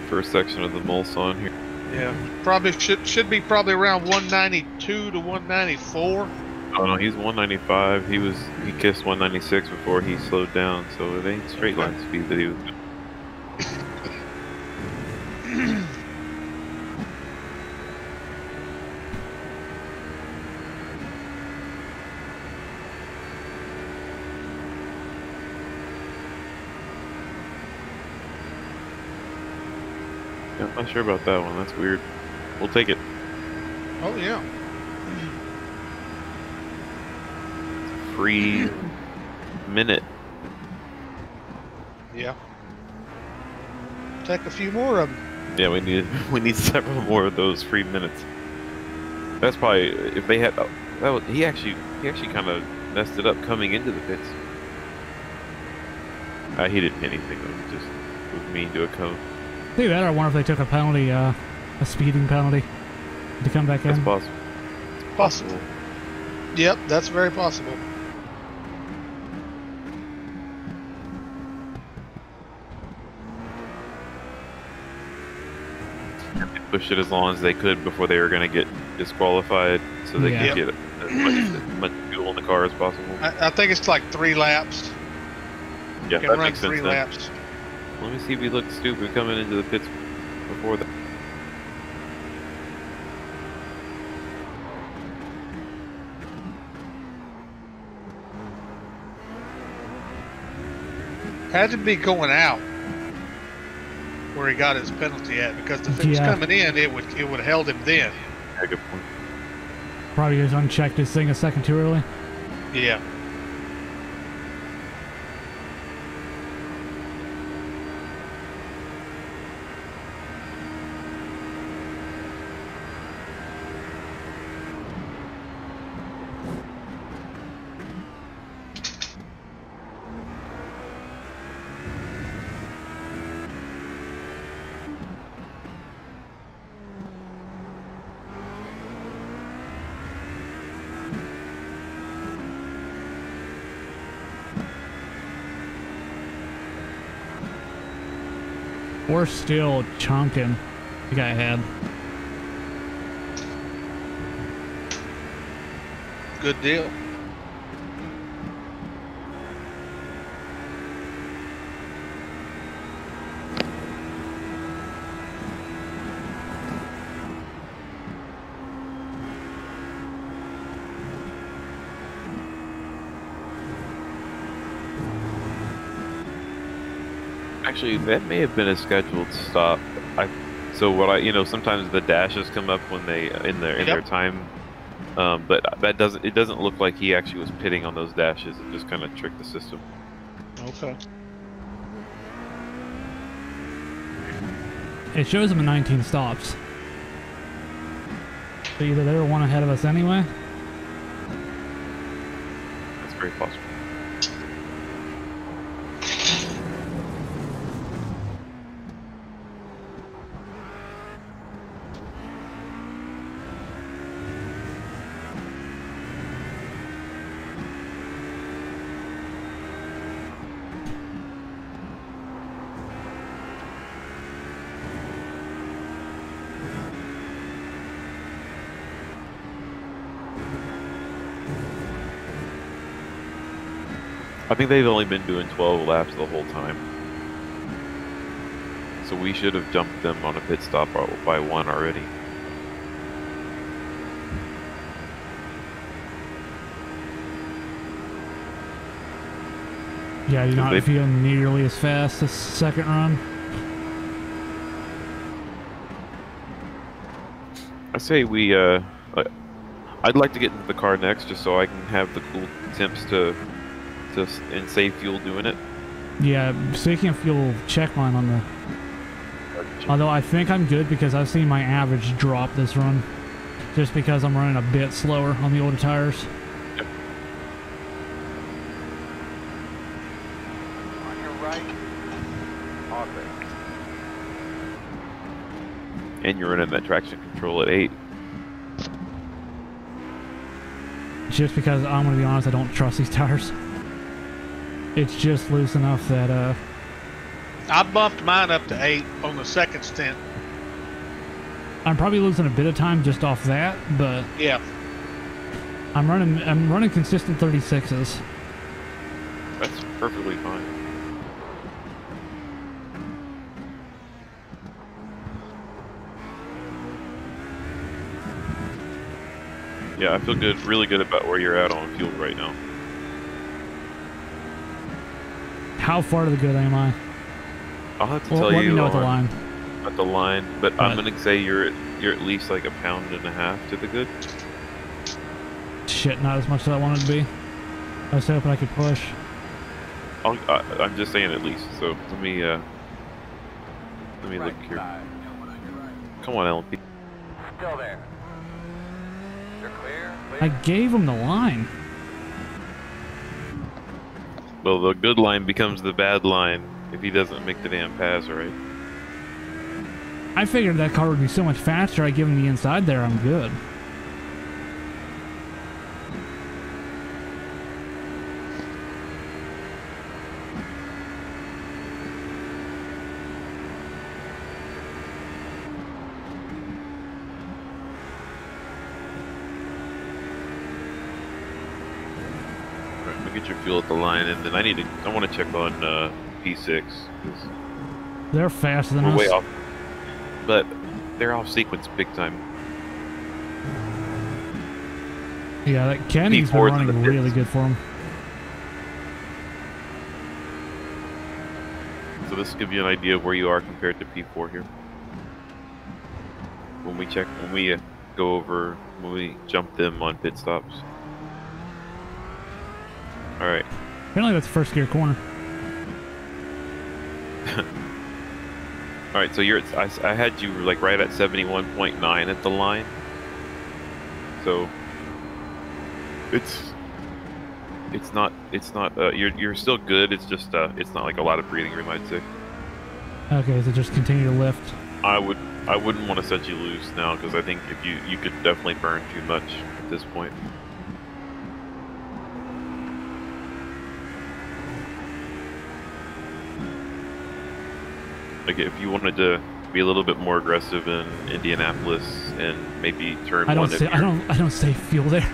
first section of the Mulsanne here. Yeah, probably should should be probably around 192 to 194. Oh no, he's 195. He was he kissed 196 before he slowed down, so it ain't straight line speed that he was. Not sure about that one. That's weird. We'll take it. Oh yeah. Free minute. Yeah. Take a few more of them. Yeah, we need (laughs) we need several more of those free minutes. That's probably if they had. Oh, that was, he actually he actually kind of messed it up coming into the pits. Uh, he didn't hit anything though. He just was mean to a cone. Be better. I wonder if they took a penalty, uh, a speeding penalty, to come back in. That's possible. It's possible. Yep, that's very possible. They pushed it as long as they could before they were going to get disqualified, so they yeah. could yep. get as much, much, fuel in the car as possible. I, I think it's like three laps. Yeah, that makes three sense laps laps. Let me see if he look stupid coming into the pits before that. Had to be going out where he got his penalty at because if it was Yeah. coming in, it would it would have held him then. Yeah, good point. Probably just unchecked his thing a second too early. Yeah. We're still chunking the guy had. Good deal. Actually, that may have been a scheduled stop. I so what I you know sometimes the dashes come up when they in their in their time, um, but that doesn't it doesn't look like he actually was pitting on those dashes. It just kind of tricked the system. Okay. It shows him in 19 stops. So either they were one ahead of us anyway. That's very possible. Think they've only been doing 12 laps the whole time. So we should have jumped them on a pit stop by- one already. Yeah, you're not feeling nearly as fast this second run. I say we, uh, uh, I'd like to get into the car next just so I can have the cool temps to, to and save fuel doing it. Yeah, speaking of fuel check line on the. Although I think I'm good because I've seen my average drop this run. Just because I'm running a bit slower on the older tires. On your right. Awesome. And you're running that traction control at 8. Just because I'm gonna be honest, I don't trust these tires. It's just loose enough that uh I bumped mine up to eight on the second stint. I'm probably losing a bit of time just off that, but Yeah. I'm running I'm running consistent 36s. That's perfectly fine. Yeah, I feel good, really good about where you're at on fuel right now. How far to the good am I? I'll have to Well, tell let you me know at the line. at the line, but I'm gonna say you're you're at least like a pound and a half to the good. Shit, not as much as I wanted to be. I was hoping I could push. I'll, I, I'm just saying at least. So let me uh, let me Right look here. side. Come on, LP. Still there. You're clear. I gave him the line. Well, the good line becomes the bad line if he doesn't make the damn pass, right? I figured that car would be so much faster. I give him the inside there. I'm good. get your fuel at the line, and then I need to. I want to check on uh, P6 They're faster than we're us. way off. But they're off sequence big time. Yeah, that Kenny's been P4 's in running really good for him. So this gives you an idea of where you are compared to P4 here. When we check, when we uh, go over, when we jump them on pit stops. All right. Apparently that's first gear corner. (laughs) All right, so you're. I, I had you like right at seventy-one point nine at the line. So it's it's not it's not uh, you're you're still good. It's just uh, it's not like a lot of breathing room. I'd say. Okay, so just continue to lift. I would I wouldn't want to set you loose now because I think if you you could definitely burn too much at this point. Like if you wanted to be a little bit more aggressive in Indianapolis and maybe turn I don't say I don't I don't save fuel there.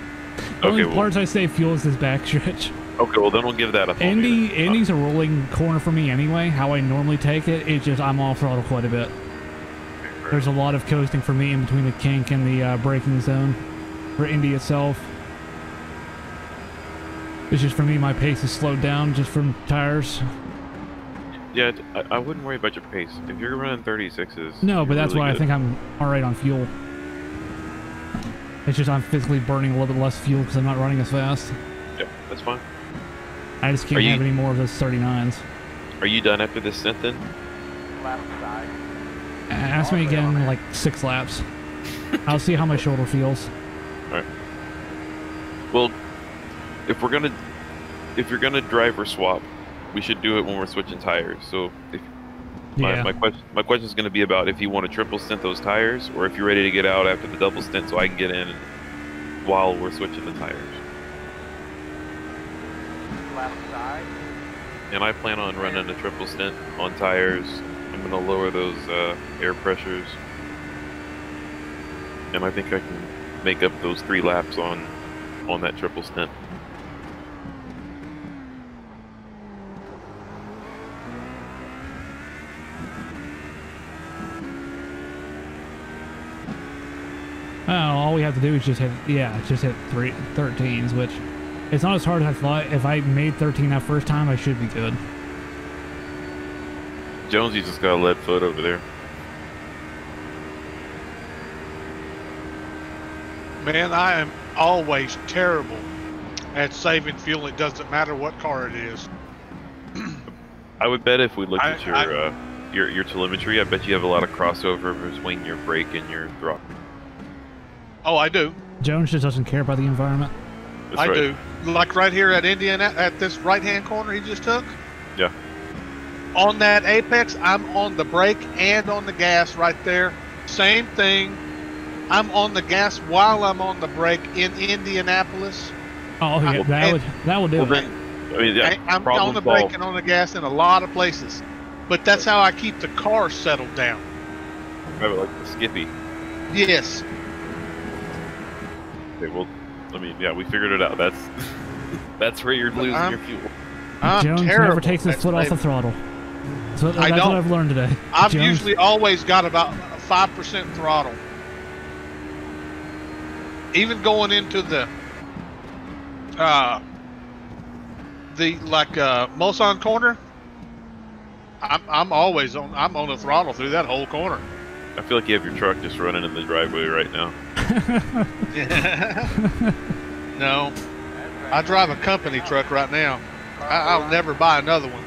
The only Okay, well- parts I say fuel is this backstretch. Okay, well then we'll give that a. thought Indy either. Indy's a rolling corner for me anyway. How I normally take it, it's just I'm off throttle quite a bit. Uh, There's a lot of coasting for me in between the kink and the uh, braking zone for Indy itself. It's just for me, my pace is slowed down just from tires. Yeah, I, I wouldn't worry about your pace. If you're running 36s. No, but that's really why I think I'm all right on fuel. It's just I'm physically burning a little bit less fuel because I'm not running as fast. Yep, that's fine. I just can't you- have any more of those 39s. Are you done after this stint then? Ask me again in like six laps. I'll see how my shoulder feels. Alright. Well, if we're gonna, if you're gonna driver swap, we should do it when we're switching tires. So if my, Yeah. my question my question is going to be about if you want to triple stint those tires, or if you're ready to get out after the double stint, so I can get in while we're switching the tires. Left side. And I plan on running a triple stint on tires. I'm going to lower those uh, air pressures, and I think I can make up those three laps on on that triple stint. Oh, all we have to do is just hit, yeah, just hit three, 13s, which it's not as hard as I thought. If I made 13 that first time, I should be good. Jonesy just got a lead foot over there. Man, I am always terrible at saving fuel. It doesn't matter what car it is. (clears throat) I would bet if we looked I- at your I- uh, your your telemetry, I bet you have a lot of crossover between your brake and your throttle. Oh, I do. Jones just doesn't care about the environment. That's I right. do. Like right here at Indiana, at this right-hand corner he just took. Yeah. On that apex, I'm on the brake and on the gas right there. Same thing. I'm on the gas while I'm on the brake in Indianapolis. Oh, yeah, I- that would that would do Well, it. then, I mean, yeah, I, I'm on the solved. brake and on the gas in a lot of places. But that's how I keep the car settled down. Have it like the Skippy. Yes. Okay, well, I mean, yeah, we figured it out. That's (laughs) that's where you're losing I'm- your fuel. I'm Jones terrible never takes his foot off the throttle. So that's I what don't. I've learned today. (laughs) I've Jones- usually always got about five percent throttle. Even going into the uh the like uh Mulsanne corner, I'm I'm always on I'm on the throttle through that whole corner. I feel like you have your truck just running in the driveway right now. (laughs) no, I drive a company truck right now. I, I'll never buy another one.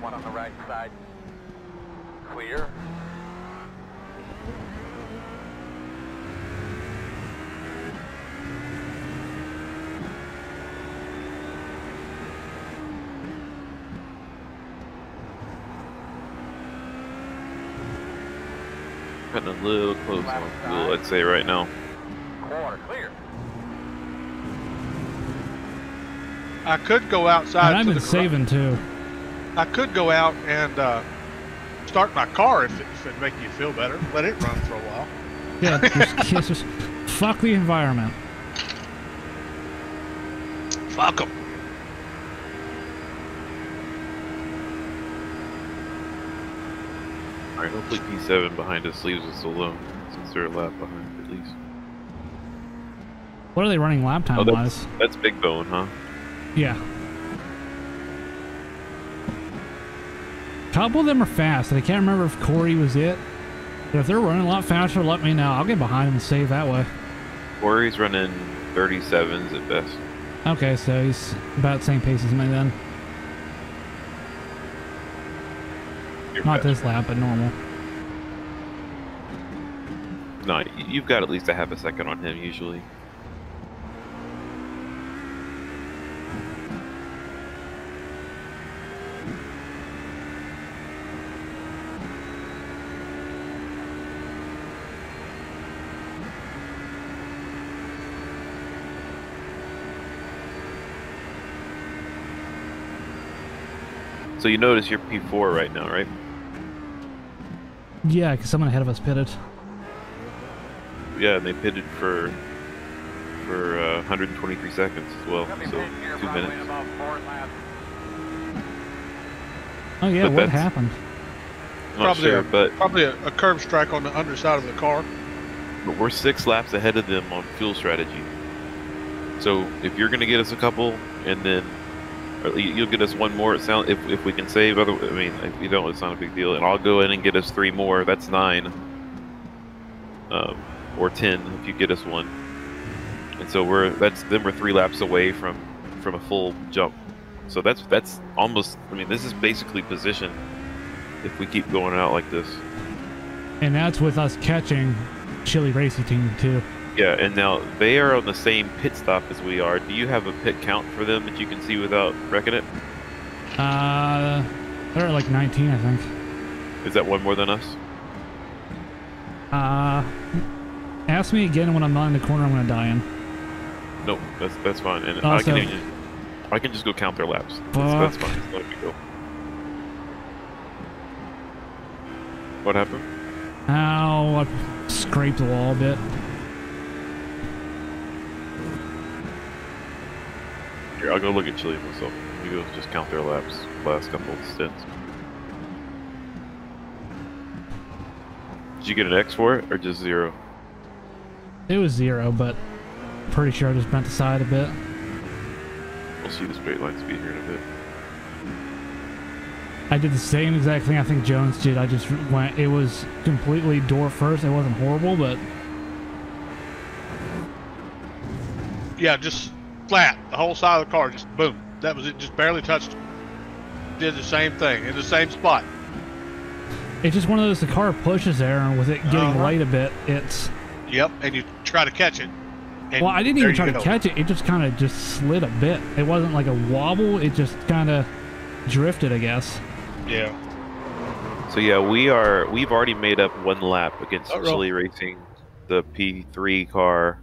One on the right side. Clear. Cutting a little close on fuel, I'd say right now. Corner clear. I could go outside. And I've to been the saving too. I could go out and uh, start my car if it, if it make you feel better. Let it run for a while. Yeah, (laughs) just, just, just fuck the environment. Fuck them. Alright, hopefully P7 behind us leaves us alone, since they're a lap behind at least. What are they running lap time Oh, wise? that's, that's Big Bone, huh? Yeah. couple of them are fast, and I can't remember if Corey was it. But if they're running a lot faster, let me know. I'll get behind them and save that way. Corey's running 37s at best. Okay, so he's about the same pace as me then. Not this lap, but normal. No, you've got at least a half a second on him usually. So you notice you're P4 right now, right? Yeah, because someone ahead of us pitted. Yeah, and they pitted for for uh, 123 seconds as well, We'll so two probably in minutes. about four laps. Oh yeah, But what happened? Not Probably sure, a- but Probably a, a curb strike on the underside of the car. but we're six laps ahead of them on fuel strategy. So if you're gonna get us a couple, and then or you- you'll get us one more. It sound if if we can save. Other, I mean, if you don't, it's not a big deal. And I'll go in and get us three more. That's nine. Um, or ten if you get us one. And so we're that's then we're three laps away from from a full jump. So that's that's almost. I mean, this is basically position. If we keep going out like this. And that's with us catching Chili Racing Team too. Yeah, and now they are on the same pit stop as we are. Do you have a pit count for them that you can see without wrecking it? Uh, they're like 19, I think. Is that one more than us? Uh, ask me again when I'm not in the corner. I'm gonna die in. No, that's that's fine. And I can just, I can just go count their laps. That's, that's fine. It's not a big deal. What happened? Ow! I scraped the wall a bit. Here, I'll go look at Chile myself. Let me go just count their laps. Last couple of stints. Did you get an X for it or just zero? It was zero, but pretty sure I just bent aside a bit. We'll see the straight line speed here in a bit. I did the same exact thing I think Jones did. I just went. It was completely door first. It wasn't horrible, but Yeah, just flat. The whole side of the car, just boom. That was it. Just barely touched. Did the same thing in the same spot. it's just one of those. The car pushes there, and with it getting Uh-huh. light a bit, it's. Yep, and you try to catch it. Well, I didn't even try to catch it. It just kind of just slid a bit. It wasn't like a wobble. It just kind of drifted, I guess. Yeah. So yeah, we are. We've already made up one lap against Uh-oh. Chile Racing, the P3 car,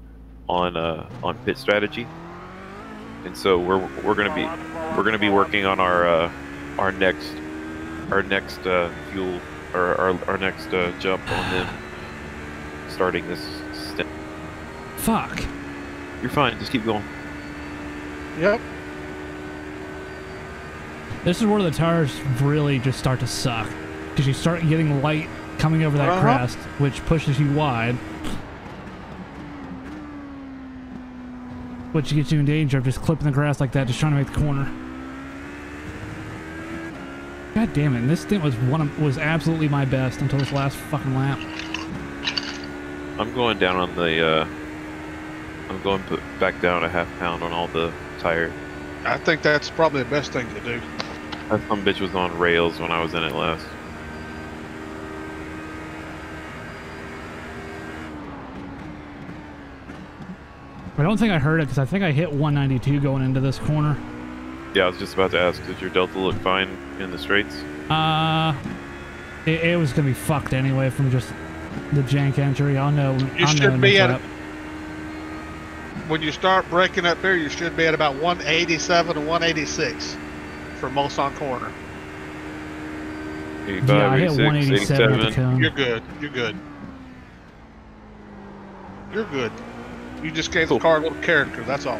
on uh on pit strategy, and so we're we're gonna be we're gonna be working on our uh, our next our next uh, fuel or our our next uh, jump on them (sighs) starting this stint. Fuck. You're fine. Just keep going. Yep. This is where the tires really just start to suck because you start getting light coming over that Uh-huh. crest, which pushes you wide, which gets you in danger of just clipping the grass like that, just trying to make the corner. God damn it! and This stint was one of, was absolutely my best until this last fucking lap. I'm going down on the. Uh, I'm going back down a half pound on all the tire. I think that's probably the best thing to do. That some bitch was on rails when I was in it last. I don't think I heard it because I think I hit 192 going into this corner. Yeah, I was just about to ask, did your Delta look fine in the straights? Uh, it, it was gonna be fucked anyway from just the jank entry. I'll know. You I'll know should in be at lap. When you start breaking up here, you should be at about 187 to 186 for Mulsanne Corner. 85, Yeah, I hit 86, 187 at the cone. You're good. You're good. You're good. You just gave Cool. the car a little character. That's all.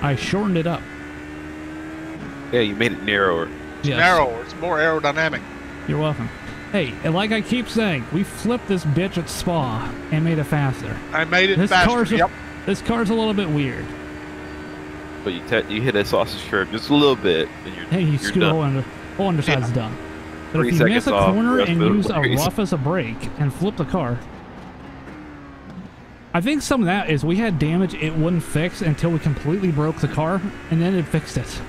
I shortened it up. Yeah, you made it narrower. Yes. Narrower. It's more aerodynamic. You're welcome. Hey, and like I keep saying, we flipped this bitch at Spa and made it faster. I made it This faster. car's a, Yep. this car's a little bit weird. But you te- you hit a sausage curb just a little bit, and you're, Hey, you you're scoot done. whole, under, whole underside's done. But Three if you miss seconds a off, corner and use a rough as a brake and flip the car, I think some of that is we had damage it wouldn't fix until we completely broke the car, and then it fixed it.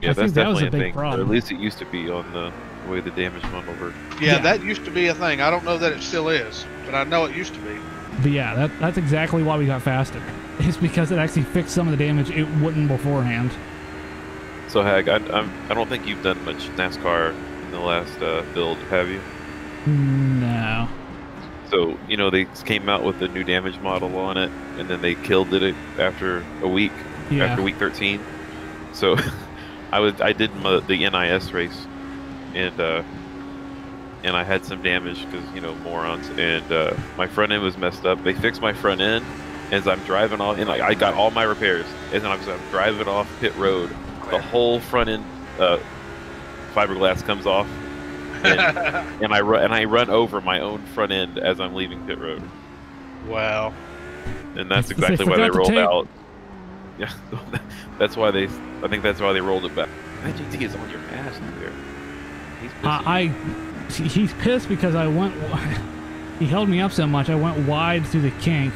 Yeah, I that's think that was definitely a big thing. Or problem. at least it used to be on the way the damage model worked. Yeah, Yeah. that used to be a thing. I don't know that it still is, but I know it used to be. But yeah, that, that's exactly why we got faster. (laughs) It's because it actually fixed some of the damage it wouldn't beforehand. So Hag, I, I'm, I don't think you've done much NASCAR in the last uh, build, have you? No. So you know they came out with a new damage model on it, and then they killed it after a week, Yeah. after week 13. So (laughs) I was I did my, the NIS race, and uh, and I had some damage because you know morons, and uh, my front end was messed up. They fixed my front end as I'm driving off, and like I got all my repairs, and then I was I'm driving off pit road, the whole front end uh, fiberglass comes off. And, (laughs) and I run and I run over my own front end as I'm leaving pit road, Wow. and that's (laughs) exactly why they rolled take- out. (laughs) Yeah, that's why they. I think that's why they rolled it back. That GT is on your ass there. He's pissy. I, I he's pissed because I went. He held me up so much. I went wide through the kink,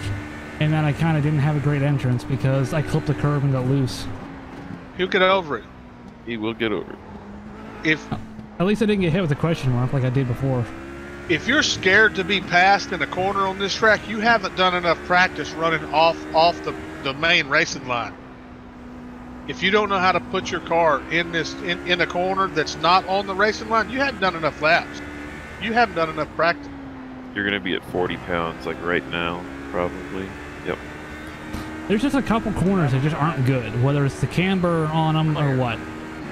and then I kind of didn't have a great entrance because I clipped the curb and got loose. He'll get over it. he will get over it. If oh. At least I didn't get hit with a question mark like I did before. if you're scared to be passed in a corner on this track, you haven't done enough practice running off off the, the main racing line. If you don't know how to put your car in this in, in a corner that's not on the racing line, you haven't done enough laps. You haven't done enough practice. You're gonna be at 40 pounds like right now, probably. Yep. There's just a couple corners that just aren't good, whether it's the camber on them or what.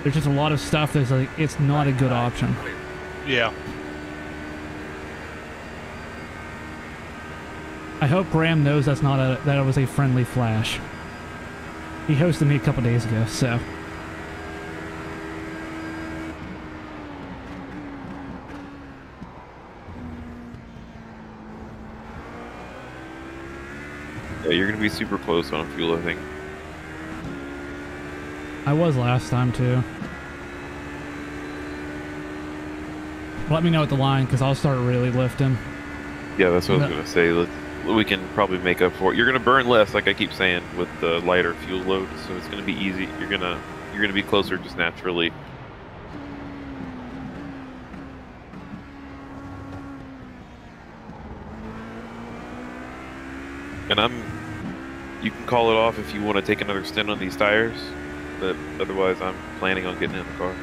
There's just a lot of stuff that's like it's not a good option. Yeah. I hope Graham knows that's not a that it was a friendly flash. He hosted me a couple days ago, so Yeah, you're gonna be super close on fuel, I think. I was last time too. Let me know at the line because I'll start really lifting. Yeah, that's what I was gonna say. Let's, we can probably make up for it. You're gonna burn less, like I keep saying, with the lighter fuel load, so it's gonna be easy. You're gonna you're gonna be closer just naturally. And I'm. You can call it off if you want to take another stint on these tires, but otherwise, I'm planning on getting in the car.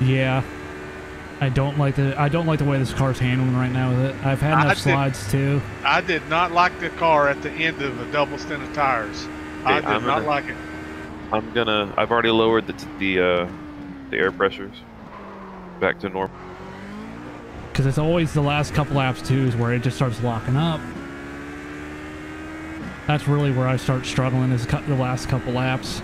Yeah, I don't like the I don't like the way this car's handling right now with it. I've had I enough did- slides too. I did not like the car at the end of the double stint of tires. I did I'm not gonna- like it. I'm gonna. I've already lowered the the uh, the air pressures back to normal. Because it's always the last couple laps too is where it just starts locking up. That's really where I start struggling is cut the last couple laps.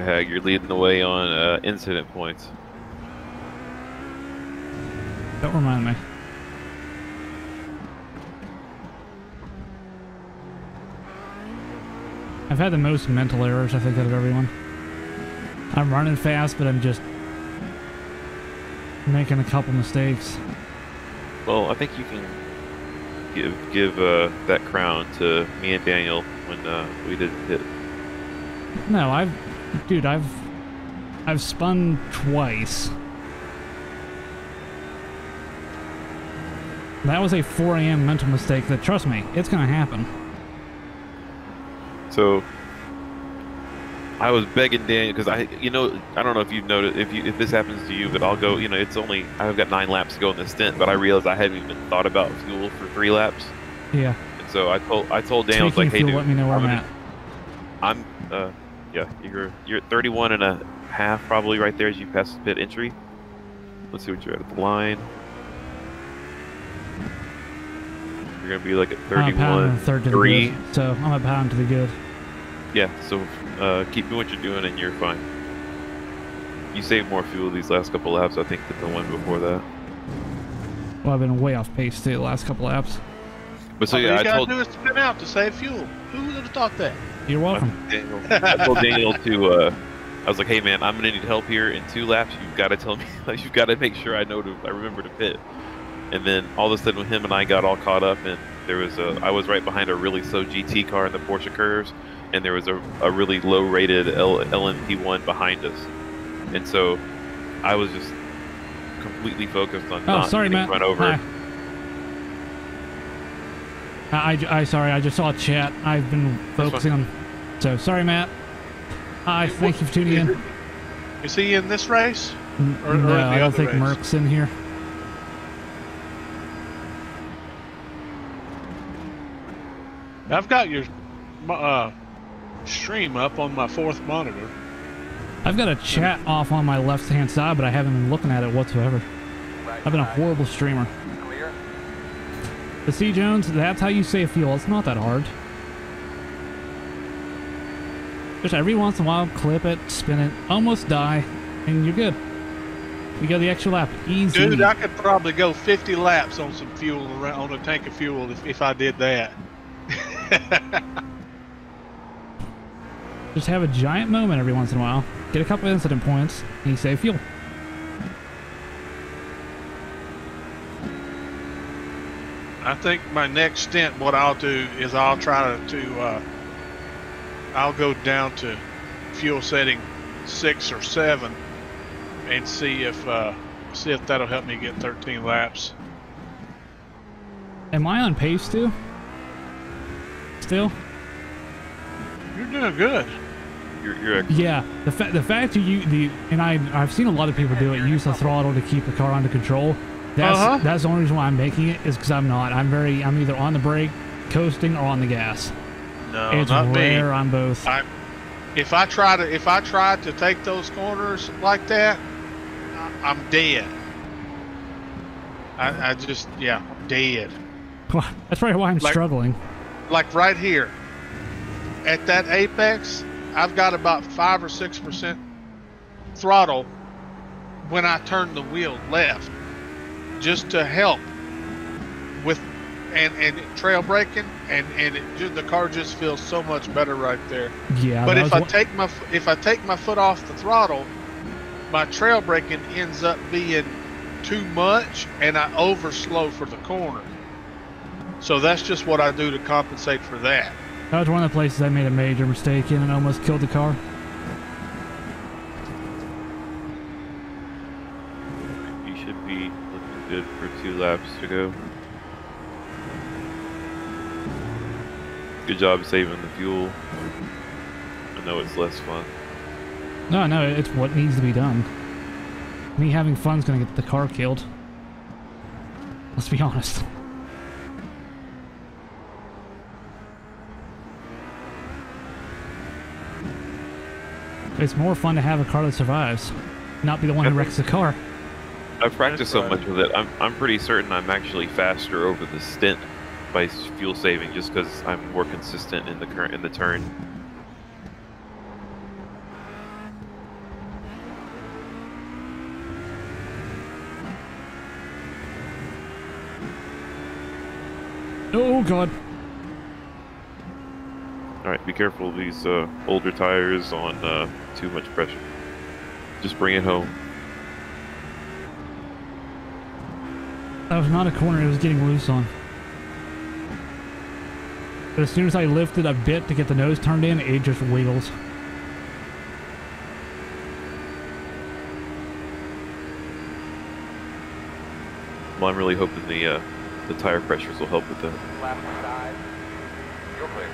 Hag, you're leading the way on uh, incident points. Don't remind me. I've had the most mental errors, I think, out of everyone. I'm running fast, but I'm just making a couple mistakes. Well, I think you can give give uh, that crown to me and Daniel when uh, we didn't hit. No, I've, dude, I've, I've spun twice. That was a 4 a.m. mental mistake. That trust me, it's gonna happen. So I was begging Daniel because I, you know, I don't know if you've noticed if you if this happens to you, but I'll go. You know, it's only I've got nine laps to go in this stint, but I realized I hadn't even thought about fuel for three laps. Yeah. And So I told I told Daniel I was like, hey dude, let me know where I'm I'm, at. I'm uh yeah, you're you're at 31 and a half probably right there as you pass the pit entry. Let's see what you're at at the line. You're gonna be like at I'm a pound 31, third to three. the good. So I'm a pound to the good. Yeah, so uh, keep doing what you're doing and you're fine. You saved more fuel these last couple laps, I think, than the one before that. Well, I've been way off pace too the last couple laps. But so yeah, All yeah, you I gotta told do is spin out to save fuel. Who would have thought that? You're welcome. Daniel, I told Daniel to. Uh, I was like, "Hey man, I'm gonna need help here in two laps. You've got to tell me. (laughs) You've got to make sure I know to. I remember to pit." And then all of a sudden, him and I got all caught up, and there was a. I was right behind a really slow GT car in the Porsche curves, and there was a, a really low-rated L, LMP1 behind us, and so I was just completely focused on Oh, not sorry, getting Matt. run over. Hi. I, I, I sorry, I just saw a chat. I've been focusing on. So sorry, Matt. Hi, thank you for tuning in. Is he in this race? Or- or no, the I don't other think race? Merck's in here. I've got your uh, stream up on my fourth monitor. I've got a chat off on my left hand side, but I haven't been looking at it whatsoever. I've been a horrible streamer. C Jones, that's how you save fuel. It's not that hard. Just every once in a while, clip it, spin it, almost die, and you're good. You got the extra lap. Easy. Dude, I could probably go 50 laps on some fuel around, on a tank of fuel if, if I did that. (laughs) Just have a giant moment every once in a while. Get a couple incident points, and you save fuel. I think my next stint, what I'll do is I'll try to, to uh, I'll go down to fuel setting six or seven and see if uh, see if that'll help me get 13 laps. Am I on pace too? Still? You're doing good. You're, you're a, Yeah. The fact the fact you the and I I've seen a lot of people do it. Use the throttle to keep the car under control. That's Uh-huh. that's the only reason why I'm making it is because I'm not. I'm very I'm either on the brake, coasting, or on the gas. No, it's not me. rare on both. I, if I try to if I try to take those corners like that, I, I'm dead. I, I just yeah, I'm dead. (laughs) That's probably why I'm Like- struggling. Like right here, at that apex, I've got about five or six percent throttle when I turn the wheel left, just to help with and and trail braking, and and it just, the car just feels so much better right there. Yeah. But if I take my if I take my foot off the throttle, my trail braking ends up being too much, and I over slow for the corner. So that's just what I do to compensate for that. that was one of the places I made a major mistake in and almost killed the car. you should be looking good for two laps to go. Good job saving the fuel. I know it's less fun. No, no, it's what needs to be done. Me having fun's gonna get the car killed. Let's be honest. It's more fun to have a car that survives, not be the one who wrecks the car. I've practiced so much with it. I'm, I'm pretty certain I'm actually faster over the stint by fuel saving just because I'm more consistent in the current in the turn. Oh god. All right, be careful of these uh, older tires on uh, too much pressure. Just bring it home. That was not a corner it was getting loose on. But as soon as I lifted a bit to get the nose turned in, it just wiggles. Well, I'm really hoping the uh, the tire pressures will help with that. Left side. You're clear.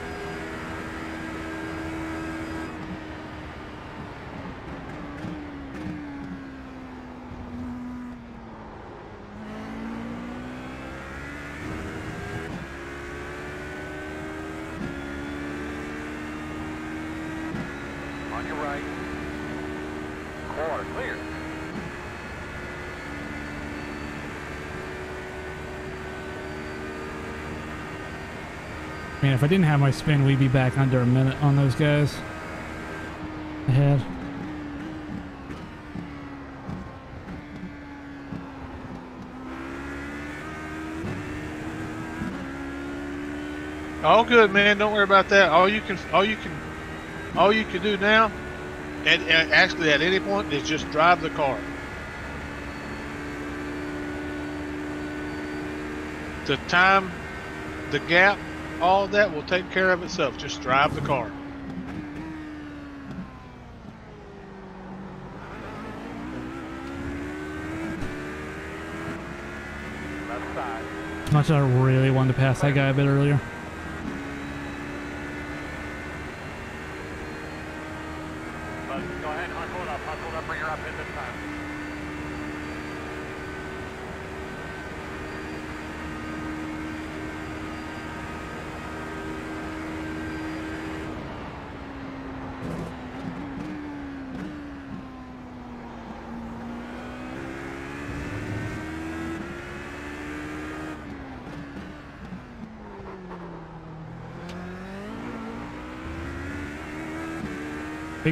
car, clear. Man, if I didn't have my spin, we'd be back under a minute on those guys. Ahead. All good, man. Don't worry about that. All you can, all you can, all you can do now, and, actually at any point, is just drive the car. The time, the gap, all that will take care of itself. Just drive the car. Side. Much I really wanted to pass that guy a bit earlier. But go ahead, hustle it up, hustle it up, bring her up in this time.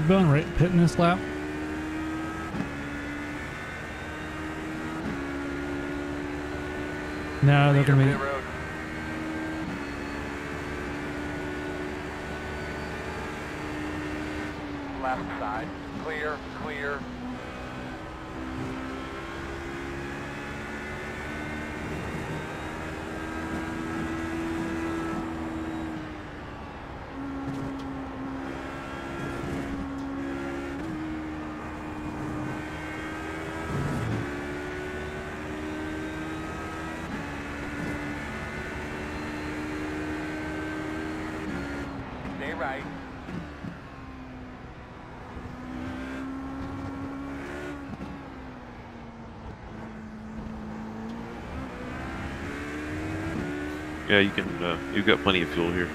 Big Bone right hitting this lap. No, they're gonna be. Road. Left side, clear, clear. Stay right. Yeah, you can. Uh, you've got plenty of fuel here.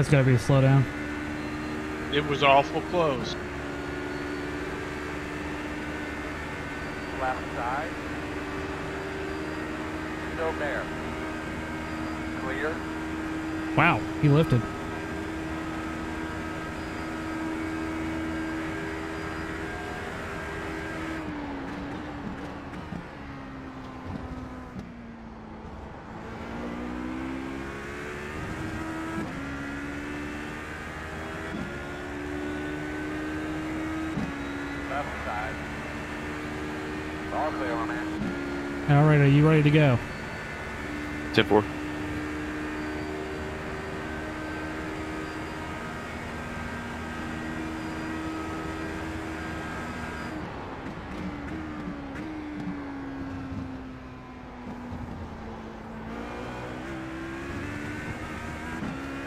That's gotta be a slowdown. It was awful close. Left side. Still there. Clear. Wow, he lifted. Left side. All clear on that. All right, are you ready to go? 10 4.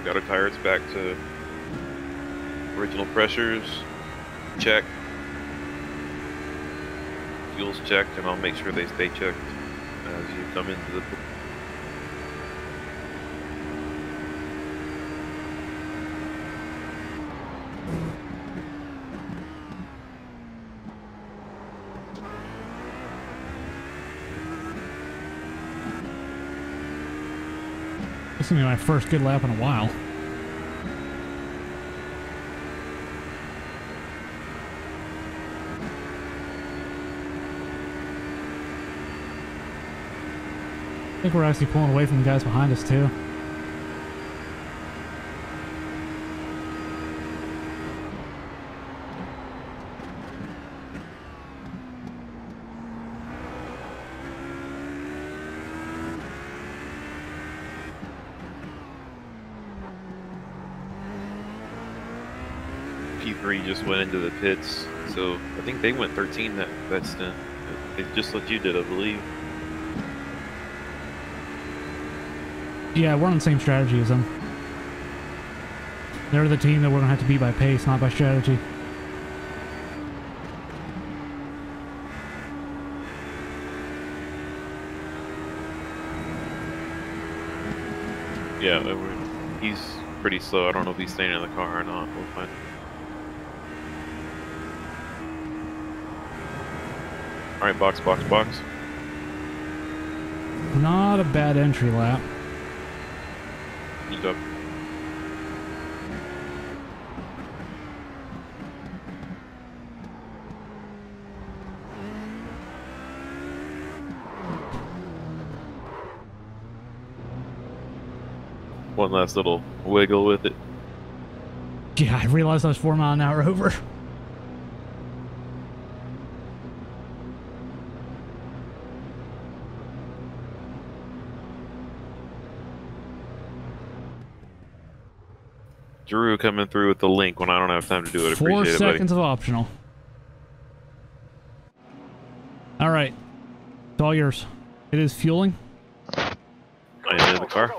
Got our tires back to original pressures. Check. Fuel's checked, and I'll make sure they stay checked as you come into the This is gonna be my first good lap in a while. Think we're actually pulling away from the guys behind us too. P3 just went into the pits, so I think they went 13 that that stint. Just what you did, I believe. Yeah, we're on the same strategy as them. They're the team that we're gonna have to beat by pace, not by strategy. Yeah, we're, he's pretty slow. I don't know if he's staying in the car or not. We'll find. All right, box, box, box. Not a bad entry lap. Go. One last little wiggle with it. Yeah, I realized I was four mile an hour over. Drew coming through with the link when I don't have time to do it. Four Appreciate it, seconds of optional. All right, it's all yours. It is fueling. I am in the car.